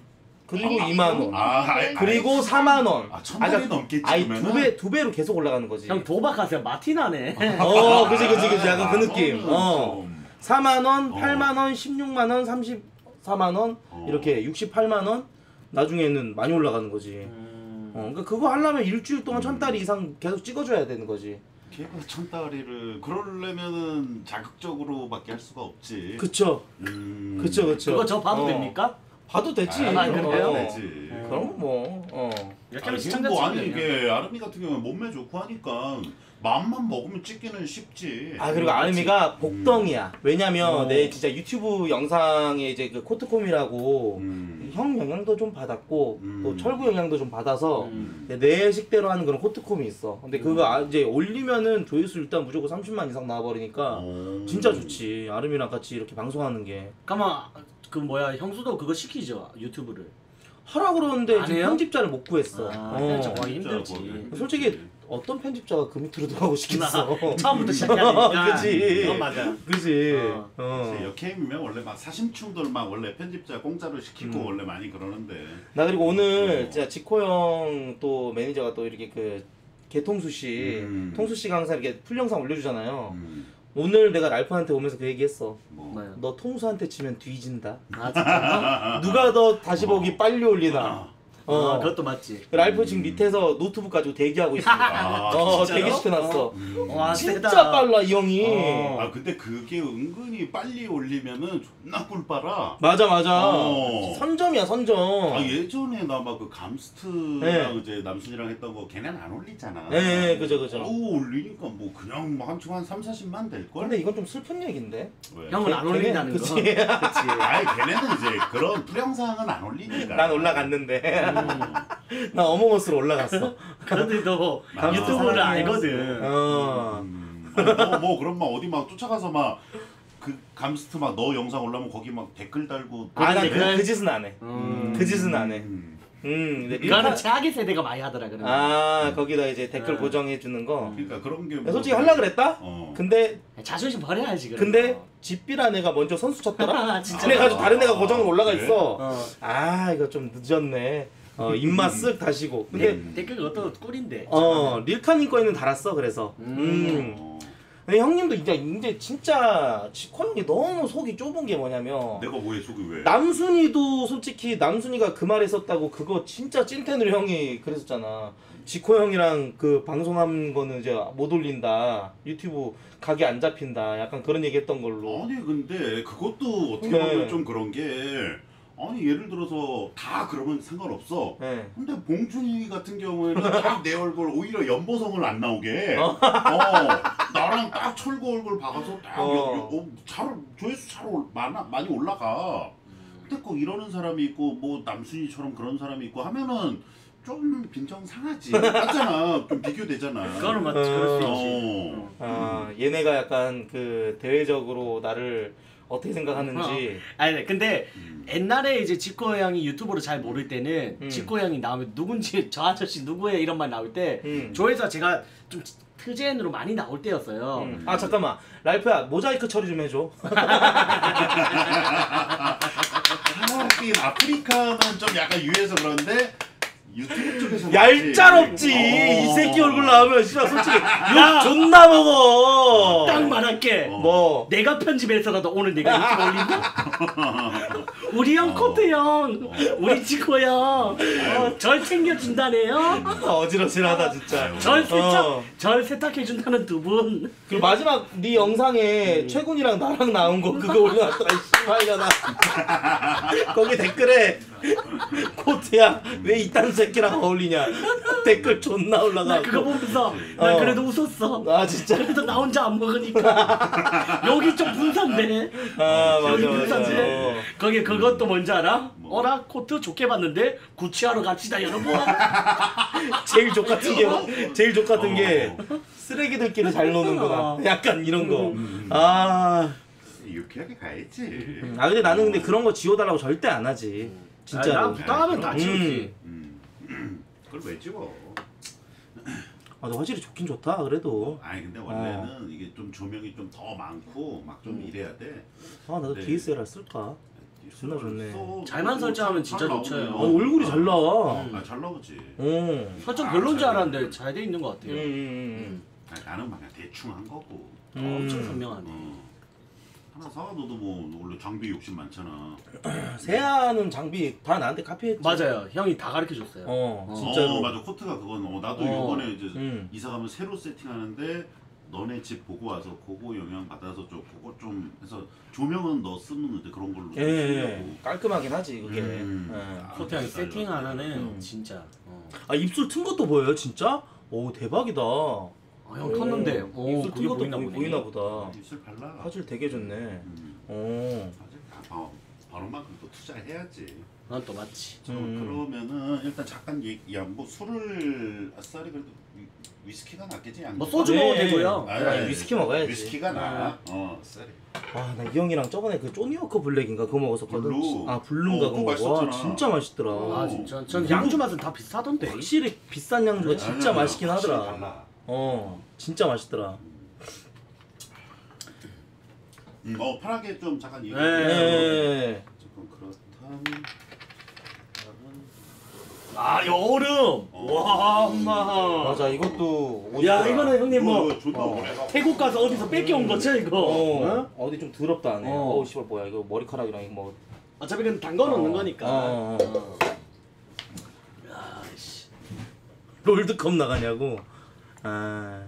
그리고 아, 2만 원, 아, 아이, 그리고 4만 원. 아, 천 달이 넘게 아니 찍으면은? 두배 두 배로 계속 올라가는 거지. 형 도박하세요 마틴이네 어, 그지 그지 그지 약간 그 아, 느낌. 그거는 어. 좀- 4만 원, 어. 8만 원, 16만 원, 34만 원 어. 이렇게 68만 원 나중에는 많이 올라가는 거지. 음. 어, 그러니까 그거 하려면 일주일 동안 천 달이 이상 계속 찍어줘야 되는 거지. 걔가 천 달이를 그러려면은 자극적으로밖에 할 수가 없지. 그쵸, 음. 그쵸, 그쵸. 그거 저 봐도 어. 됩니까? 봐도 되지. 아, 그래요? 어. 되지. 거 뭐. 어. 이렇게 아니, 하면 이게 뭐 아니 시청자 이게 아름이 같은 경우는 몸매 좋고 하니까 마음만 먹으면 찍기는 쉽지. 아 그리고 아름이가 복덩이야. 왜냐면 어. 내 진짜 유튜브 영상에 이제 그 코트콤이라고 음. 형 영향도 좀 받았고 음. 또 철구 영향도 좀 받아서 음. 내 식대로 하는 그런 코트콤이 있어. 근데 그거 아, 이제 올리면은 조회수 일단 무조건 30만 이상 나와버리니까 어. 진짜 좋지. 아름이랑 같이 이렇게 방송하는 게 가만 그 뭐야 형수도 그거 시키죠 유튜브를 하라 그러는데 안 지금 해요? 편집자를 못 구했어. 아, 어. 편집자 구하기 진짜 힘들지. 솔직히 어떤 편집자가 그 밑으로 들어가고 싶겠어. 처음부터 시작해야 되니까 그치. 그건 맞아 그지. 어. 어. 그치, 여캠이면 원래 막 사심충들만 원래 편집자 공짜로 시키고 음. 원래 많이 그러는데. 나 그리고 오늘 어. 진짜 지코 형 또 매니저가 또 이렇게 그 개통수 씨, 음. 통수 씨가 항상 이렇게 풀 영상 올려주잖아요. 음. 오늘 내가 랄프한테 오면서 그 얘기했어. 뭐. 너 통수한테 치면 뒤진다. 아 진짜 누가 더 다시 보기 빨리 올리나. 아. 어. 아, 그것도 맞지 그 랄프 지금 밑에서 노트북 가지고 대기하고 있습니다. 아, 어, 진짜요? 대기시켜놨어. 음. 와 진짜 세다. 빨라 이 형이. 어. 아 근데 그게 은근히 빨리 올리면은 존나 꿀 빨아. 맞아 맞아. 어. 선점이야 선점. 아 예전에 나 막 그 감스트랑 네. 이제 남순이랑 했던 거 걔는 안 올리잖아. 네, 네, 그죠, 그죠. 어우 올리니까 뭐 그냥 뭐 한층 한 3, 40만 될 걸. 근데 이건 좀 슬픈. 왜? 형은 안 걔- 올린다는 거 그치. 그치 아이 걔네는 이제 그런 풀영상은 안 올리니까. 난 올라갔는데. 음. 나 어몽어스로 올라갔어. 그런데도 아, 유튜브를 아, 알거든 어. 음. 아니, 뭐, 뭐 그럼 막 어디 막 쫓아가서 막 그 감스트 막 너 영상 올라면 거기 막 댓글 달고. 아, 난 그래. 그, 그 짓은 안 해. 음. 그 짓은 안 해. 음. 음, 근데 그거는 자기 세대가 많이 하더라 그러면 아, 거기다 이제 댓글 네. 고정해 주는 거. 그러니까 그런 게. 야, 뭐 솔직히 하려 그랬다? 어. 근데 자존심 버려야지 그런 근데 거. 집비란 애가 먼저 선수 쳤더라. 아, 진짜? 그래가지고 다른 애가 고정을 올라가 그래? 있어. 어. 아, 이거 좀 늦었네. 어, 입맛 쓱 다시고. 근데 음. 댓글 그것도 꿀인데 어, 릴카님 거에는 달았어. 그래서. 음. 음. 어. 근데 형님도 이제 이제 진짜 지코 형이 너무 속이 좁은 게 뭐냐면 내가 뭐에 속이 왜? 남순이도 솔직히 남순이가 그 말 했었다고 그거 진짜 찐텐으로 형이 그랬었잖아. 지코 형이랑 그 방송한 거는 이제 못 올린다. 유튜브 각이 안 잡힌다. 약간 그런 얘기 했던 걸로. 아니 근데 그것도 어떻게 네. 보면 좀 그런 게 아니 예를 들어서 다 그러면 상관없어. 네. 근데 봉준이 같은 경우에는 딱 내 얼굴 오히려 연보성을 안 나오게 어. 어, 나랑 딱 철구 얼굴 박아서 딱 어. 여- 여- 어, 잘 조회수 잘 올, 많아, 많이 올라가 근데 꼭 이러는 사람이 있고 뭐 남순이처럼 그런 사람이 있고 하면은 좀 빈정 상하지 맞잖아 좀 비교되잖아 그거는 맞지 그럴 수 있지 어. 아, 얘네가 약간 그 대외적으로 나를 어떻게 생각하는지. 아니 근데 음. 옛날에 이제 지코 형이 유튜브를 잘 모를 때는 음. 지코 형이 나오면 누군지 저 아저씨 누구예요 이런 말 나올 때 음. 조회수가 제가 좀 트젠으로 많이 나올 때였어요. 음. 아 잠깐만 랄프야 모자이크 처리 좀 해줘. 하긴 아프리카는 좀 약간 유해서 그런데 유튜브 쪽에서 얄짤없지 어. 이 새끼 얼굴 나오면 진짜 솔직히 욕 존나 먹어. 딱 말할게. 어. 뭐 내가 편집해서라도 오늘 내가 유튜브 올린다? 우리 형 어. 코트 형, 우리 지코 형, 어, 절 챙겨준다네요. 어지러지하다 진짜. 절 세탁, 어. 절 세탁해준다는 두 분. 그리고 마지막 네 영상에 최군이랑 나랑 나온 거 그거 올려놨더라 이 씨발려나. 거기 댓글에 코트야 왜 이딴 새 끼랑 어울리냐 댓글 존나 올라가. 나 그거 보면서 나 어. 그래도 웃었어. 아 진짜. 그래도 나 혼자 안 먹으니까 여기 좀 분산되네. 아 맞아 여기 맞아. 분산되네. 어. 거기 그것도 뭔지 알아? 뭐? 어라 코트 좋게 봤는데 구치하러 갑시다 여러분. 제일 족 같은 게 제일 족 같은 게 어. 쓰레기들끼리 잘 노는구나. 어. 약간 이런 거. 음. 아. 유쾌하게 가야지. 아 근데 나는 근데 그런 거 지워달라고 절대 안 하지. 진짜로. 아, 나 부담하면 다 치우지. 음. 그걸 왜 찍어? 아, 너 화질이 좋긴 좋다. 그래도. 아니 근데 원래는 이게 좀 조명이 좀 더 많고 막 좀 이래야 돼. 아 나도 네. DSLR 쓸까? 존나 좋네. 써. 잘만 설정하면 진짜 잘 좋죠. 나오네. 아 얼굴이 잘 나와. 아, 잘 나오지. 어. 설정 별론 줄 알았는데 잘 돼 있는 것 같아요. 음, 음, 아니, 나는 막 그냥 대충 한 거고. 음. 엄청 선명하네. 어. 하나 사와 너도 뭐 원래 장비 욕심 많잖아. 음. 세아는 장비 다 나한테 카피했지. 맞아요. 형이 다 가르쳐 줬어요. 어, 어. 진짜로. 어, 맞아 코트가 그건 어, 나도 어. 요번에 이제 음. 이사 가면 새로 세팅하는데 너네 집 보고 와서 그거 영향 받아서 좀 그거 좀 해서 조명은 너 쓰는 데 그런 걸로 좀 예, 예. 쓰려고. 깔끔하긴 하지 그게. 음. 예. 코트 형이 잘 세팅. 하나는 음. 진짜. 어. 아 입술 튼 것도 보여요 진짜? 오 대박이다. 아, 형 컸는데. 오, 오, 입술 그게 것도 보이나 보이, 보네. 보이나 보다. 입술 발라. 화질 되게 좋네. 음. 오. 아, 바- 번 만큼 또 투자해야지. 난 또 맞지. 저 음. 그러면은 일단 잠깐 얘기, 야뭐 술을 아싸리 그래도 위, 위스키가 낫겠지 양. 뭐 소주 네. 먹어도 되고요. 아니, 아니, 위스키 먹어야지. 위스키가 나. 어, 쌀이. 아나 이 형이랑 저번에 그 조니워커 블랙인가 그거 먹었었거든. 블루. 아 블루인가 어, 그거. 그거 와 맛있었잖아. 진짜 맛있더라. 아 진짜. 전 그리고- 양주 맛은 다 비슷하던데. 확실히 비싼 양주가 진짜 아니야, 맛있긴 확실히 하더라. 달라. 어 진짜 맛있더라. 음, 어 편하게 좀 잠깐 얘기해. 네. 네. 조금 그렇다면 아 여름. 와 엄마. 맞아 이것도 야. 이거는 형님 뭐 이거 존나 어. 오래 가. 태국 가서 어디서 뺏겨온 거죠 이거? 어, 어? 어디 좀 더럽다 안 해. 어. 어, 씨발 뭐야 이거 머리카락이랑 이거 뭐 어차피 그건 담궈 놓는 어. 거니까. 어, 어. 어. 야 씨. 롤드컵 나가냐고. 아.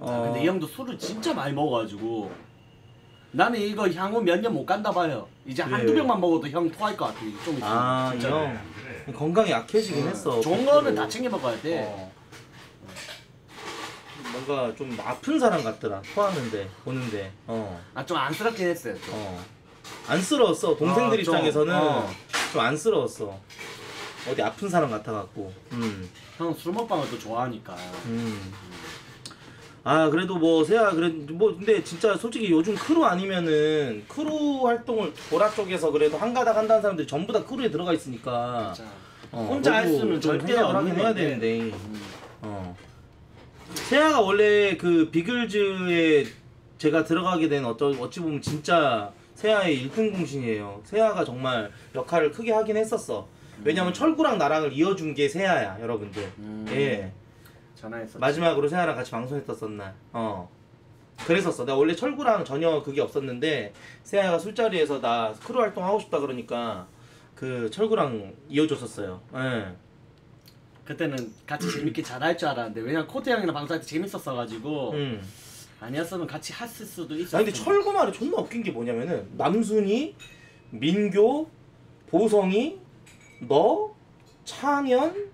아, 근데 이 형도 술을 진짜 많이 먹어가지고 나는 이거 향후 몇 년 못 간다 봐요. 이제 그래요. 한두 병만 먹어도 형 토할 것 같아. 좀 있으면 아, 진짜. 이 형. 그래. 건강이 약해지긴 했어. 좋은 거는 다 챙겨 먹어야 돼. 어. 뭔가 좀 아픈 사람 같더라. 토하는데 보는데. 어. 아 좀 안쓰럽긴 했어요. 좀. 어. 안쓰러웠어. 동생들 어, 좀, 입장에서는 어. 좀 안쓰러웠어. 어디 아픈 사람 같아갖고. 음. 형 술 먹방을 또 좋아하니까. 음. 아 그래도 뭐 세야 그래 뭐 근데 진짜 솔직히 요즘 크루 아니면은 크루 활동을 보라 쪽에서 그래도 한 가닥 한다는 사람들이 전부 다 크루에 들어가 있으니까 진짜. 어, 혼자 할 수는 좀 절대 없는 해야. 되는데 음. 어 세야가 원래 그 비글즈에 제가 들어가게 된 어쩌, 어찌 보면 진짜 세야의 1등 공신이에요 세야가 정말 역할을 크게 하긴 했었어 왜냐면 철구랑 나랑을 이어준 게 세야야 여러분들 음. 예 전화했어. 마지막으로 세야랑 같이 방송했었던 날. 어. 그랬었어. 내가 원래 철구랑 전혀 그게 없었는데 세야가 술자리에서 나 크루 활동 하고 싶다 그러니까 그 철구랑 이어줬었어요. 예. 그때는 같이 재밌게 잘할 줄 알았는데 왜냐면 코트 형이랑 방송할 때 재밌었어가지고 음. 아니었으면 같이 했을 수도 있었어. 나 근데 철구 말이 존나 웃긴 게 뭐냐면은 남순이, 민교, 보성이, 너, 창현,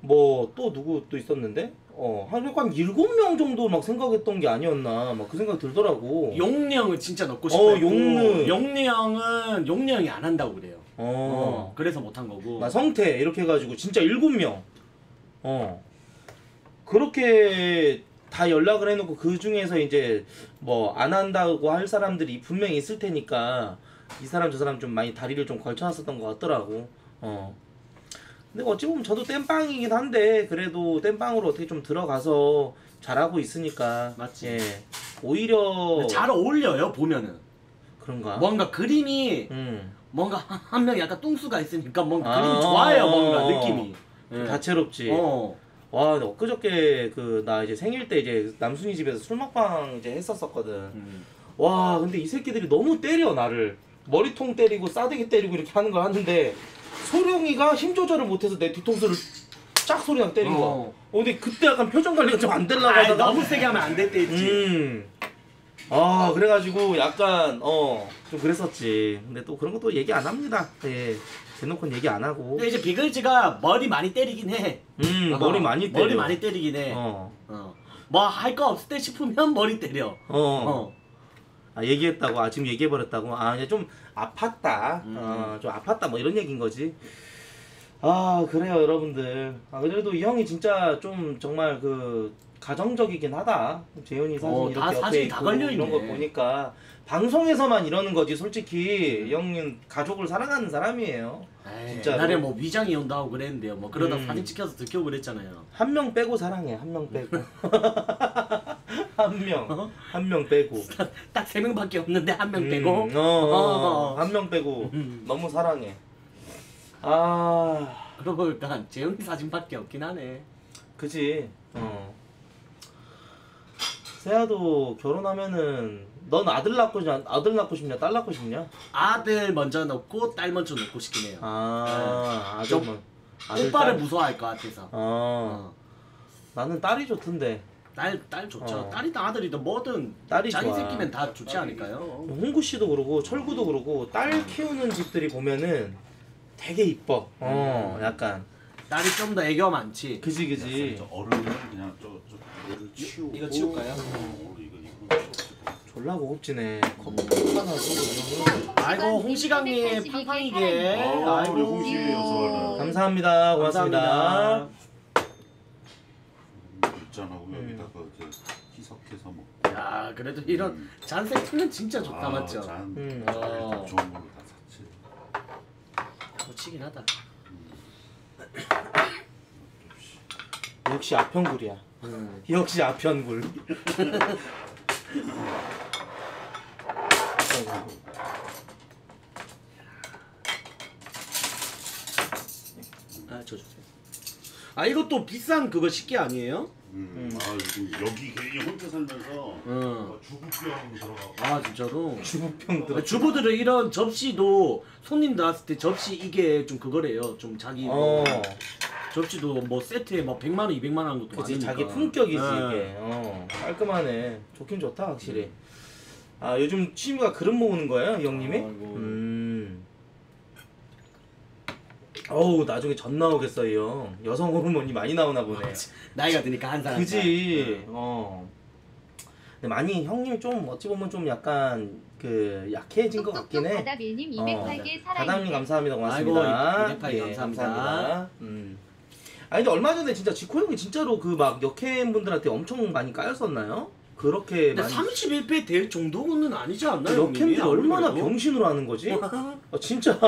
뭐 또 누구 또 있었는데 어 한 약간 일곱 명 정도 막 생각했던 게 아니었나 막 그 생각 들더라고. 용리 형은 진짜 넣고 어, 싶어. 용리 형은 용리 형이 안 한다고 그래요. 어. 어. 그래서 못 한 거고. 나 성태 이렇게 해가지고 진짜 일곱 명. 어. 그렇게 다 연락을 해놓고 그 중에서 이제 뭐 안 한다고 할 사람들이 분명히 있을 테니까 이 사람 저 사람 좀 많이 다리를 좀 걸쳐놨었던 것 같더라고. 어. 근데 어찌 보면 저도 땜빵이긴 한데 그래도 땜빵으로 어떻게 좀 들어가서 잘하고 있으니까. 맞지. 예. 오히려 잘 어울려요 보면은. 그런가. 뭔가 그림이 음. 뭔가 한- 한 명이 약간 뚱수가 있으니까 뭔가 아, 그림이 좋아요 뭔가 어, 느낌이. 예. 다채롭지. 어. 와, 엊그저께 그 나 이제 생일 때 이제 남순이 집에서 술 먹방 이제 했었었거든. 음. 와, 근데 이 새끼들이 너무 때려 나를 머리통 때리고 싸대기 때리고 이렇게 하는 걸 하는데 소룡이가 힘 조절을 못해서 내 뒤통수를 짝 소리나 때린 거야. 어. 어, 근데 그때 약간 표정 관리가 좀 안 되려고 아, 하다가 너무 세게 하면 안 됐대 했지. 음. 아 그래가지고 약간 어 좀 그랬었지. 근데 또 그런 것도 얘기 안 합니다. 예. 대놓고는 얘기 안 하고. 근데 이제 비글즈가 머리 많이 때리긴 해. 음 어, 머리 많이 때려. 머리 많이 때리긴 해. 어. 어. 뭐할 거 없을 때 싶으면 머리 때려. 어. 어. 아 얘기했다고 아 지금 얘기해버렸다고 아 이제 좀 아팠다. 음. 어 좀 아팠다 뭐 이런 얘기인 거지. 아 그래요 여러분들. 아 그래도 이 형이 진짜 좀 정말 그 가정적이긴 하다 재훈이 사진 어, 이렇게 다 옆에 사진이 있고 다 걸려있네. 이런 거 보니까 방송에서만 이러는 거지 솔직히 이 형은 가족을 사랑하는 사람이에요 진짜로. 옛날에 뭐 위장이 온다고 그랬는데요. 뭐 그러다 음. 사진 찍혀서 들키고 그랬잖아요. 한 명 빼고 사랑해 한 명 빼고 한 명 어? 한 명 빼고 딱 세 명밖에 없는데 한 명 빼고. 음, 어, 어, 어. 한 명 빼고 음. 너무 사랑해. 아, 그러고 보니까 재훈이 사진밖에 없긴 하네. 그지. 어. 세아도 결혼하면은 넌 아들 낳고 싶냐, 아들 낳고 싶냐, 딸 낳고 싶냐? 아들 먼저 넣고 딸 먼저 넣고 싶긴 해요. 아, 아들 좀 뭐, 아들 오빠를 딸. 무서워할 것 같아서. 어, 어. 나는 딸이 좋던데. 딸, 딸 좋죠. 어. 딸이든 아들이든 뭐든 딸이 자기 좋아. 새끼면 다 좋지 않을까요? 홍구 씨도 그러고 철구도 그러고 딸 키우는 집들이 보면은 되게 이뻐. 어, 약간. 딸이 좀 더 애교 많지. 그지 그지. 저 얼음은 그냥 이거를 치우고 이거 치울까요? 졸라 고급지네. 컵 하나 쓰고. 아이고 홍시강님 팡팡이게. 아, 우리 아이고 홍시 어서 감사합니다. 고맙습니다. 감사합니다. 있잖아 음. 여기다가 이렇게 희석해서 먹. 야 그래도 이런 잔 세트는 진짜 좋다 맞죠? 잔 음. 어. 좋은 걸로 다 샀지. 좋치긴 하다. 역시 아편굴이야. 음. 역시 아편굴. 아 저 주세요. 아 이것도 비싼 그거 식기 아니에요? 음. 음. 아 이거 여기 괜히 혼자 살면서 응. 뭐 주부병 들어가고. 아 진짜로. 주부평 들어. 주부들은 이런 접시도 손님 나왔을 때 접시 이게 좀 그거래요. 좀 자기 어, 뭐 접시도 뭐 세트에 막 100만 원, 200만 원 것도 그치 많으니까. 자기 품격이지 네. 이게. 어, 깔끔하네. 좋긴 좋다 확실히. 아 요즘 취미가 그릇 모으는 거예요, 이 형님이? 아이고. 음. 어우 나중에 전 나오겠어 이 형. 여성 호르몬이 많이 나오나 보네. 나이가 드니까 한 사람. 그지. 어. 근데 많이 형님이 좀 어찌 보면 좀 약간 그 약해진 것 같긴 해. 바다빌님 어. 208개 바담님 사랑해. 감사합니다. 고맙습니다. 아이고, 208 감사합니다. 음. 아니 근데 얼마 전에 진짜 지코 형이 진짜로 그 막 역행 분들한테 엄청 많이 까였었나요? 그렇게 근데 많이 31패 될 정도는 아니지 않나요? 역행들이 형님이? 얼마나 아무래도? 병신으로 하는 거지? 아, 진짜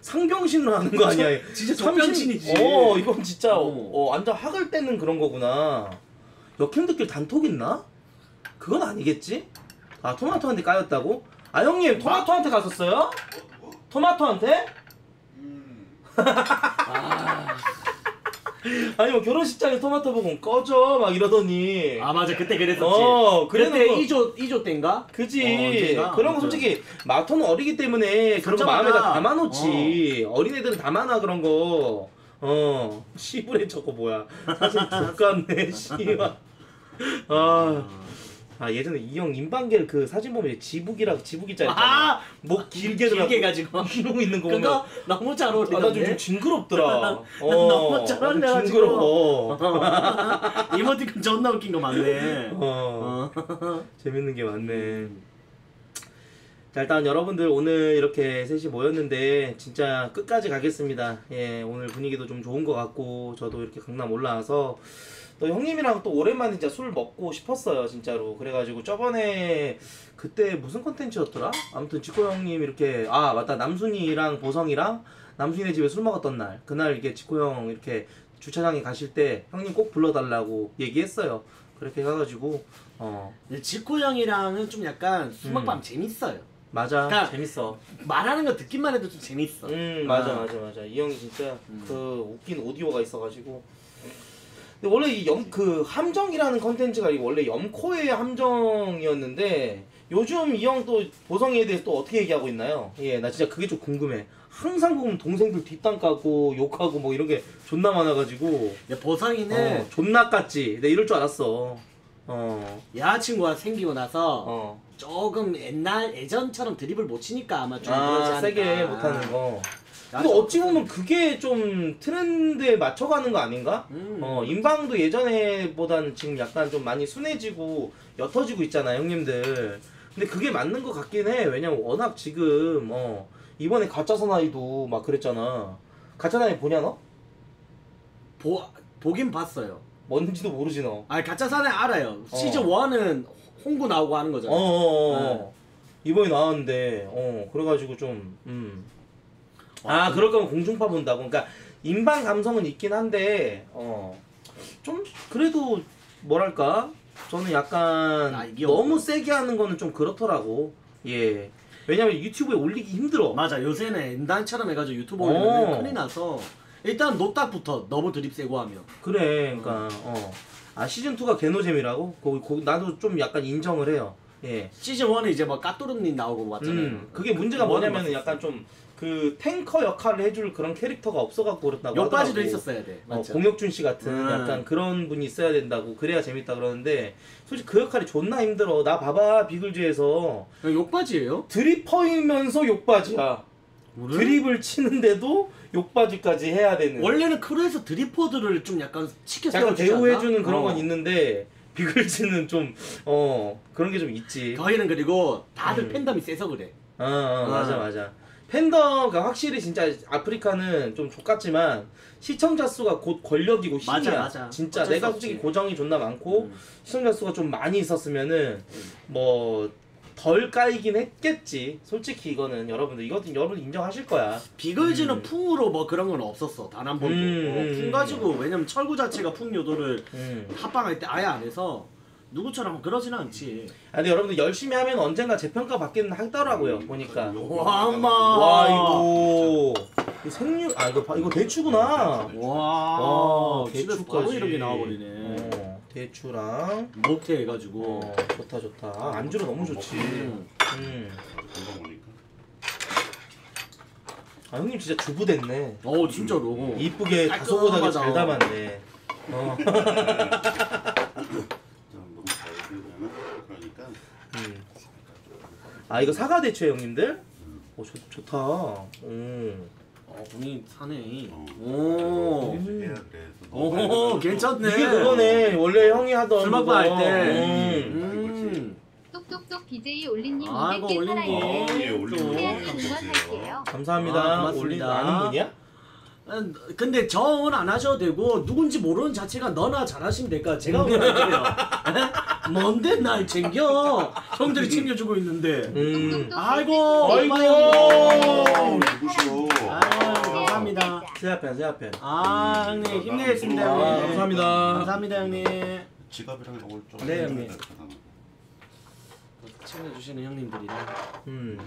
상병신으로 하는 거 아니야? 진짜 적병신이지. 어 이건 진짜 어. 어. 어, 완전 학을 떼는 그런 거구나. 역행들끼리 단톡 있나? 그건 아니겠지? 아 토마토한테 까였다고? 아 형님 토마토한테 갔었어요? 토마토한테? 음. 아, 아니 뭐 결혼식장에 토마토 보고 꺼져 막 이러더니 아 맞아 그때 그랬었지. 어 그때 그래놓고 2조 2조 때인가? 그지 어? 그런 거. 솔직히 마토는 어리기 때문에 그런 거. 마음에다 담아놓지 어린애들은 담아놔 그런 거어 씨부레 저거 뭐야 사실 족같네 씨발 아, 아 예전에 이형 임방겔 그 사진 보면 지북이라 지북이 짤 있잖아 아, 목 길게 길게 가지고 이러고 있는 거 보면 그거 너무 잘 아나좀 어울리던데. 좀 징그럽더라 어 너무 잘 나좀 어울려가지고. 징그러워 이모티콘 존나 웃긴 거 많네. 어 어. 재밌는 게 많네. 자 일단 여러분들 오늘 이렇게 셋이 모였는데 진짜 끝까지 가겠습니다. 예 오늘 분위기도 좀 좋은 것 같고 저도 이렇게 강남 올라와서 또 형님이랑 또 오랜만에 진짜 술 먹고 싶었어요 진짜로. 그래가지고 저번에 그때 무슨 컨텐츠였더라? 아무튼 지코 형님 이렇게 아 맞다 남순이랑 보성이랑 남순이네 집에 술 먹었던 날 그날 이게 지코 형 이렇게 주차장에 가실 때 형님 꼭 불러달라고 얘기했어요. 그렇게 해가지고 어 근데 지코 형이랑은 좀 약간 수박밤 음. 재밌어요. 맞아 그러니까 재밌어. 말하는 거 듣기만 해도 좀 재밌어. 음 맞아 아. 맞아 맞아 이 형이 진짜 음. 그 웃긴 오디오가 있어가지고 근데 원래 이 염 그 함정이라는 컨텐츠가 원래 염코의 함정이었는데 요즘 이 형 또 보성이에 대해서 또 어떻게 얘기하고 있나요? 예 나 진짜 그게 좀 궁금해 항상 보면 동생들 뒷담 까고 욕하고 뭐 이런 게 존나 많아가지고 근데 보성이는 어, 존나 깠지 내가 이럴 줄 알았어 어. 여자친구가 생기고 나서 어. 조금 옛날 예전처럼 드립을 못 치니까 아마 좀 그러지 아, 않을까. 세게 못하는 거. 근데 어찌 보면 그게 좀 트렌드에 맞춰가는 거 아닌가? 음. 어, 인방도 예전에보다는 지금 약간 좀 많이 순해지고 옅어지고 있잖아, 형님들. 근데 그게 맞는 것 같긴 해. 왜냐면 워낙 지금, 어, 이번에 가짜 사나이도 막 그랬잖아. 가짜 사나이 보냐, 너? 보 보긴 봤어요. 뭔지도 모르지, 너. 아 가짜 사내 알아요. 어. 시즌 1은 홍구 나오고 하는 어, 거잖아. 어, 어, 어. 네. 이번에 나왔는데, 어, 그래가지고 좀, 음. 아, 어, 그럴 거면 공중파 본다고. 그러니까, 인방 감성은 있긴 한데, 어, 좀, 그래도, 뭐랄까, 저는 약간, 아, 이게 너무. 세게 하는 거는 좀 그렇더라고. 예. 왜냐면 유튜브에 올리기 힘들어. 맞아 요새는 엔단처럼 해가지고 유튜브 어. 올리면 큰일 나서 일단 노딱부터 너무 드립 세고 하면 그래, 그러니까, 어. 아, 시즌 2가 개노잼이라고? 거기, 거기, 나도 좀 약간 인정을 해요. 예. 시즌 1은 이제 뭐 까뚜름님 나오고 왔잖아요. 음, 그게 문제가 뭐는 뭐냐면 약간 좀 그 탱커 역할을 해줄 그런 캐릭터가 없어갖고 그렇다고 욕바지도 하더라고. 있었어야 돼. 어, 맞죠? 공혁준 씨 같은 음. 약간 그런 분이 있어야 된다고 그래야 재밌다 그러는데 솔직히 그 역할이 존나 힘들어 나 봐봐 비글즈에서 욕바지예요? 드리퍼이면서 욕바지야? 드립을 치는데도 욕바지까지 해야 되는 원래는 크루에서 드리퍼들을 좀 약간 치켜 약간 세워주지? 대우해주는 그런 어. 건 있는데 비글즈는 좀 어 그런 게 좀 있지 거기는 그리고 다들 음. 팬덤이 세서 그래. 어, 어, 맞아 아. 맞아 팬더가 확실히 진짜 아프리카는 좀 족같지만 시청자 수가 곧 권력이고 힘이야 맞아, 맞아. 진짜 어쩔 내가. 솔직히 고정이 존나 많고 음. 시청자 수가 좀 많이 있었으면은 뭐 덜 까이긴 했겠지 솔직히 이거는 여러분들 이것도 여러분 인정하실 거야 비글즈는 음. 풍으로 뭐 그런 건 없었어 단 한 번도. 음, 어, 음, 풍 음. 가지고 왜냐면 철구 자체가 풍 요도를 음. 합방할 때 아예 안 해서 누구처럼 그러지는 않지. 아, 근데 여러분들 열심히 하면 언젠가 재평가 받기는 하더라고요 음, 보니까 와, 엄마. 와 이거 이 생류 아 이거 봐- 이거 대추구나 와, 와 집에 대추까지 바로 이렇게 나와버리네. 어, 대추랑 목태 해가지고. 어 좋다 좋다 아, 안주로 너무 좋지 음. 음. 금방 오니까. 아 형님 진짜 주부 됐네 어 진짜로. 이쁘게 다소곳하게 잘 깔끔하다. 담았네 어. 너무 잘 되면 그러니까 음. 아 이거 사과 대추 형님들 오 좋, 좋다 음. 어 분이 사네. 어. 오. 해야 돼. 오 괜찮네. 이게 그거네 원래 형이 하던 술 먹고 그거. 할 때. 음. 음. 똑똑똑 BJ 아이고, 200개 올리님. 살아있네. 어, 예, 예, 응원할게요. 감사합니다 아, 고맙습니다. 올린 아는 분이야? 음, 근데 정은 안 하셔도 되고 누군지 모르는 자체가 너나 잘하시면 될까 제가 응원할게요. 뭔데 날 챙겨? 형들이 챙겨주고 있는데. 음. 아이고, 아이고. 어, 누구시오? 아유 감사합니다. 새하편 새하편 아 형님 힘내겠습니다 아, 형님. 감사합니다. 감사합니다 형님. 지갑이랑 이걸 좀. 네, 형님. 챙겨주시는 형님들이라. 음.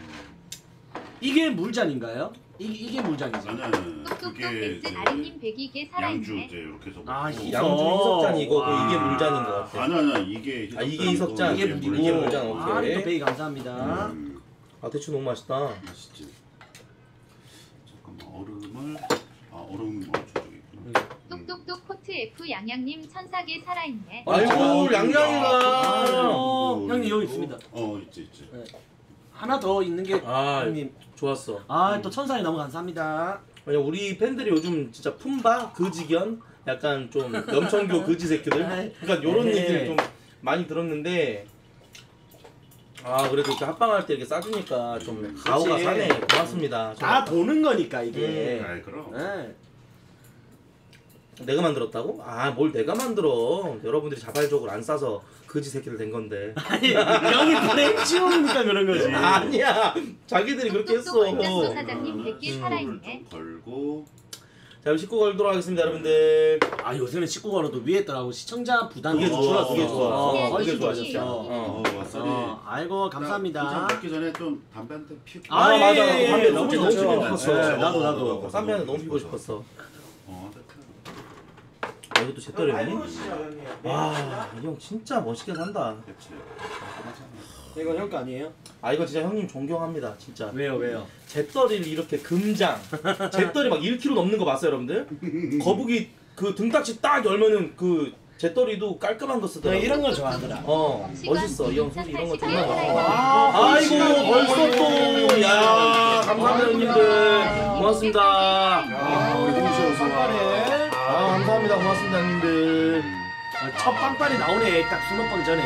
이게 물잔인가요? 이, 이게 물잔이죠. 아니야, 똑똑똑 그게 아리님 102개 양주 살아있네. 이제 이렇게 해서. 아, 먹고. 양주 희석잔 이거고 와. 이게 물잔인 것 같아 아니 아니야 이게 아, 이게 희석잔. 이게 이게 물이고. 물잔, 오케이. 아, 또 베이 감사합니다. 음, 아 대추 너무 맛있다 맛있지. 잠깐만 얼음을 아 얼음 뭐 저쪽에 있구나. 똑똑똑 코트 F 양양님 천사계 살아있네. 아이고 아, 양양이가 아이고, 형님 여기 있습니다. 어 있지 있지. 하나 더 있는 게 아 형님. 좋았어 아 또 천사에 너무 감사합니다. 왜냐 우리 팬들이 요즘 진짜 품바 그지견 약간 좀 염청교 그지 새끼들 그러니까 요런 네. 얘기를 좀 많이 들었는데 아 그래도 이렇게 합방할 때 이렇게 싸주니까 좀 가오가 그치. 사네 고맙습니다 다 도는 거니까 이게. 아이 그럼. 네. 내가 만들었다고? 아 뭘 내가 만들어 여러분들이 자발적으로 안 싸서 그지 새끼들 된 건데 아니 여기 브레이크 씌우니까 그런 거지. 아니야 자기들이 그렇게 했어 사장님 100개 음. 살아있네. 좀 걸고 자 그럼 19 걸도록 하겠습니다 여러분들 아 요새는 19가로도 위에 있더라고 시청자 부담이 그게 좋아 그게 좋아 어, 어, 그게 어, 좋아졌어 어. 어. 어 와사비. 어, 아이고 감사합니다. 먹기 전에 좀 담배 한 대 피우고. 아, 맞아. 예, 예, 담배 예, 너무. 좋죠. 너무 좋죠. 네, 나도 나도. 쌈배 하나 너무 피고 싶었어 어. 아 이것도 제떨이니? 와, 이형 진짜 멋있게 산다. 그렇지. 이거 형거 아니에요? 아 이거 진짜 형님 존경합니다, 진짜. 왜요 왜요? 제떨이를 이렇게 금장, 제떨이 막 1kg 넘는 거 봤어요, 여러분들? 거북이 그 등딱지 딱 열면은 그 재떨이도 깔끔한 거 쓰더라고. 네, 이런 걸 좋아하더라. 어 멋있어 이형 솔직히 이런 거 정말 멋있어. 아, 아이고 벌써 또야 감사합니다 형님들 고맙습니다. 감사합니다 고맙습니다 형님들. 아, 첫 빵빠레 나오네. 딱 수능 번 전에.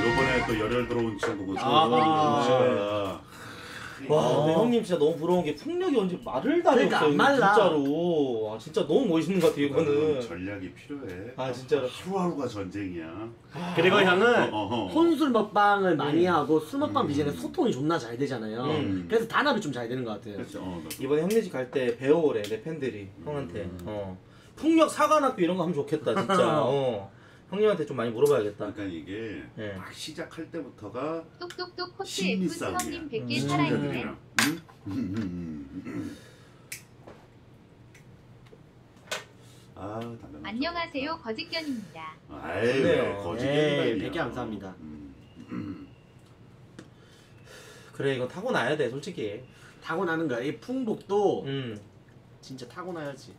그리고 이번에 또 열혈 들어온 친구고 아. 조은희 와 어. 근데 형님 진짜 너무 부러운 게 풍력이 언제 말을 다 그러니까 없어요 안 말라. 진짜로 아, 진짜 너무 멋있는 것 같아요 이거는 전략이 필요해. 아 진짜로 하루하루가 전쟁이야. 그리고 형은 어, 어. 혼술 먹방을 많이 음. 하고 술 먹방 음. 비전에 소통이 존나 잘 되잖아요. 음. 그래서 단합이 좀 잘 되는 것 같아요. 그렇지. 어, 너- 이번에 형네 집 갈 때 배워오래 내 팬들이 형한테 음. 어 풍력 사관학교 이런 거 하면 좋겠다 진짜 어 형님한테 좀 많이 물어봐야겠다 그러니까 이게 예. 막 시작할 때부터가 똑똑똑 코치 F. 수성님 100개 음. 살아있네. 응? 음, 음, 음, 음. 아, 안녕하세요 거짓견입니다. 거짓 네, 백개 감사합니다. 음. 그래 이거 타고 나야 돼 솔직히 타고 나는 거야. 이 풍복도 음 진짜 타고 나야지.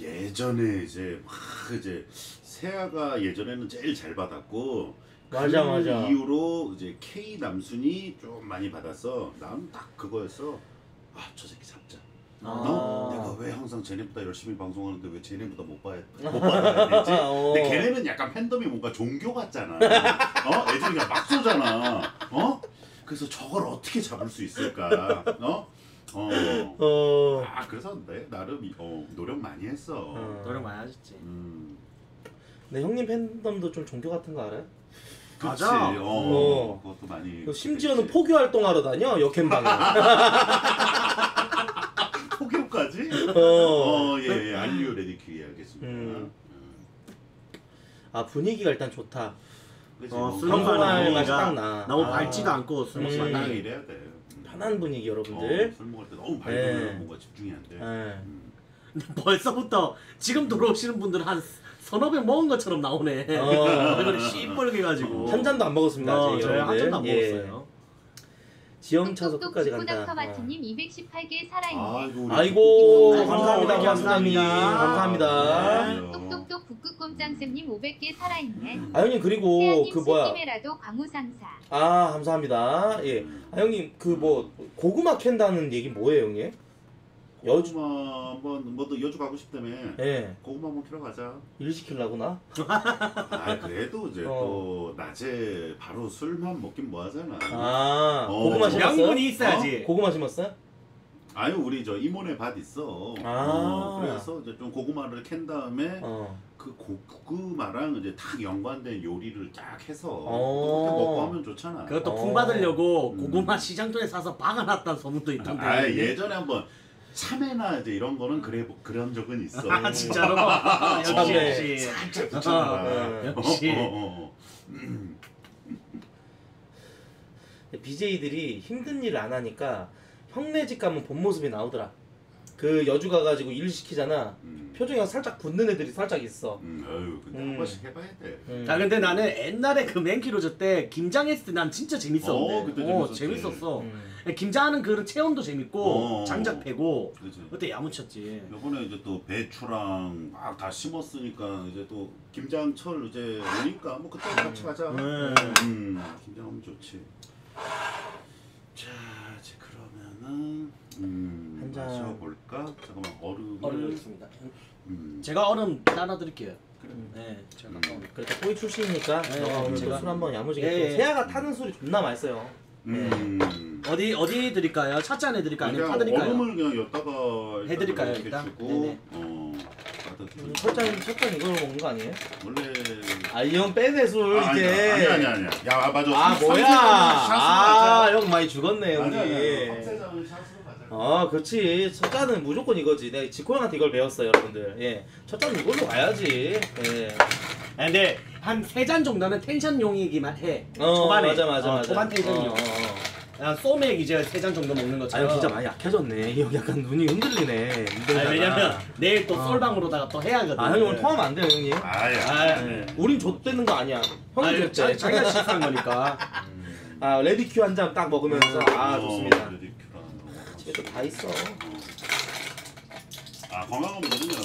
예전에 이제 막 이제 세아가 예전에는 제일 잘 받았고 맞아, 그 맞아. 이후로 이제 K 남순이 좀 많이 받았어. 난 딱 그거였어. 아 저 새끼 잡자. 아. 어? 내가 왜 항상 쟤네보다 열심히 방송하는데 왜 쟤네보다 못 봐야 못 받아야 되지? 어. 근데 걔네는 약간 팬덤이 뭔가 종교 같잖아. 어? 애들이 그냥 막 쏘잖아. 어? 그래서 저걸 어떻게 잡을 수 있을까? 어? 어. 어 아 그래서 내 나름 이- 어, 노력 많이 했어. 어. 노력 많이 하셨지. 음. 근데 형님 팬덤도 좀 종교 같은 거 알아요? 그치. 맞아. 어. 어. 그것도 많이. 그 심지어는 그랬지. 포교 활동하러 다녀 여캠방에 포교까지? 어. 어, 예, 예. 알리오 레디큐 하겠습니다. 음. 아 분위기가 일단 좋다 그치, 어, 뭐술 그런 먹방할 거 맛이 딱 나. 너무 아. 밝지도 않고 술 먹지 음. 딱 이래야 돼. 음. 편한 분위기 어, 여러분들 술 먹을 때 너무 밝으면 네. 뭔가 집중이 안 돼. 예. 음. 벌써부터 지금 들어오시는 분들은 한 서너 병 먹은 것처럼 나오네. 어. 얼굴이 씨뻘게 가지고. 한 잔도 안 먹었습니다 어, 아직 저희 한 여러분들 잔도 안 예. 먹었어요. 지엄 차서 똑똑똑 끝까지 간다 닥터마트님 218개 살아있네. 아이고, 우리 아이고 아이고, 감사합니다 감사합니다. 감사합니다 네. 똑똑똑 북극곰짱쌤님 500개 살아있네. 아 형님 그리고 그 뭐야 스님이라도 광우상사. 아 감사합니다 예 아, 형님 그 뭐 고구마 캔다는 얘기 뭐예요 형님 여주 고구마 한번 뭐또 여주 가고 싶다며. 예 고구마 한번 키러 가자. 일 시키려고 나 아 그래도 이제 어. 또 낮에 바로 술만 먹긴 뭐하잖아. 아 어, 고구마 그치. 심었어요 명분이 있어야지. 고구마 심었어요 아유 우리 저 이모네 밭 있어. 아. 어, 그래서 이제 좀 고구마를 캔 다음에 어 그 고구마랑 이제 딱 연관된 요리를 쫙 해서 어. 그렇게 먹고 하면 좋잖아. 그것도 어. 풍 받으려고 음. 고구마 시장통에 사서 박아놨다는 소문도 있던데. 아 예전에 한번 참외나 이제 이런 거는 그래 그런 적은 있어. 아, 진짜로? 아, 역시 참외. 역시. 살짝 붙여놔라. 어, 역시. 어, 어, 어. BJ들이 힘든 일을 안 하니까 형네 집 가면 본 모습이 나오더라 그 여주 가가지고 일 시키잖아 음, 표정이 살짝 굳는 애들이 살짝 있어 음, 아유 근데 음. 한 번씩 해봐야 돼. 음. 자 근데 나는 옛날에 그 맨키로즈 때 김장했을 때 난 진짜 재밌었는데. 어, 그때 어, 재밌었지. 재밌었어. 음. 김장하는 그런 체험도 재밌고 어. 장작 패고. 그때 야무쳤지. 요번에 이제 또 배추랑 막 다 심었으니까 이제 또 김장철 이제 오니까 뭐 그때 같이 가자. 네. 음, 김장하면 좋지. 자, 이제 그러면은 음, 한 잔. 마셔볼까? 잠깐만 얼음을. 얼음이었습니다. 음, 제가 얼음 따라 드릴게요. 그래. 네, 제가 음. 놓을게요. 그러니까 꼬이 출신이니까 네, 너가 오늘 제가- 술 한번 야무지게 예, 또 예. 세아가 타는 술이 존나 맛있어요 음. 어디 어디 드릴까요? 첫 잔에 드릴까요? 아니면 그냥 파 드릴까요? 얼음을 그냥 엿다가 해드릴까요, 이렇게 일단? 주고, 네네. 어, 첫잔 첫잔 이걸 먹는 거 아니에요? 원래 아 이 형 빼내 술 아, 이제 아니 아니 아니. 야 맞아. 아술 뭐야. 아형 많이 죽었네. 형님. 아 그렇지 첫 잔은 무조건 이거지 내가 지코 형한테 이걸 배웠어요 여러분들 예 첫 잔은 이걸로 가야지 예. 아, 근데 한 세 잔 정도는 텐션용이기만 해. 어, 초반에 맞아 맞아 어, 맞아 초반 텐션용. 어, 어, 어. 아, 소맥 이제 세 잔 정도 먹는 아 것처럼. 형 진짜 많이 약해졌네 이형 약간 눈이 흔들리네. 아니, 왜냐면 내일 또 어. 솔방으로다가 또 해야 하거든. 아 형님 오늘 통하면 안 돼요 형님 아야. 아, 네. 우린 좆되는 거 아니야 형이 아니, 자, 좆대 자기가 실수한 거니까. 아 레디큐 한 잔 딱 먹으면서 아 어, 좋습니다 레디큐랑. 집에 또 다 있어 아 건강한 먹는 게 낫다.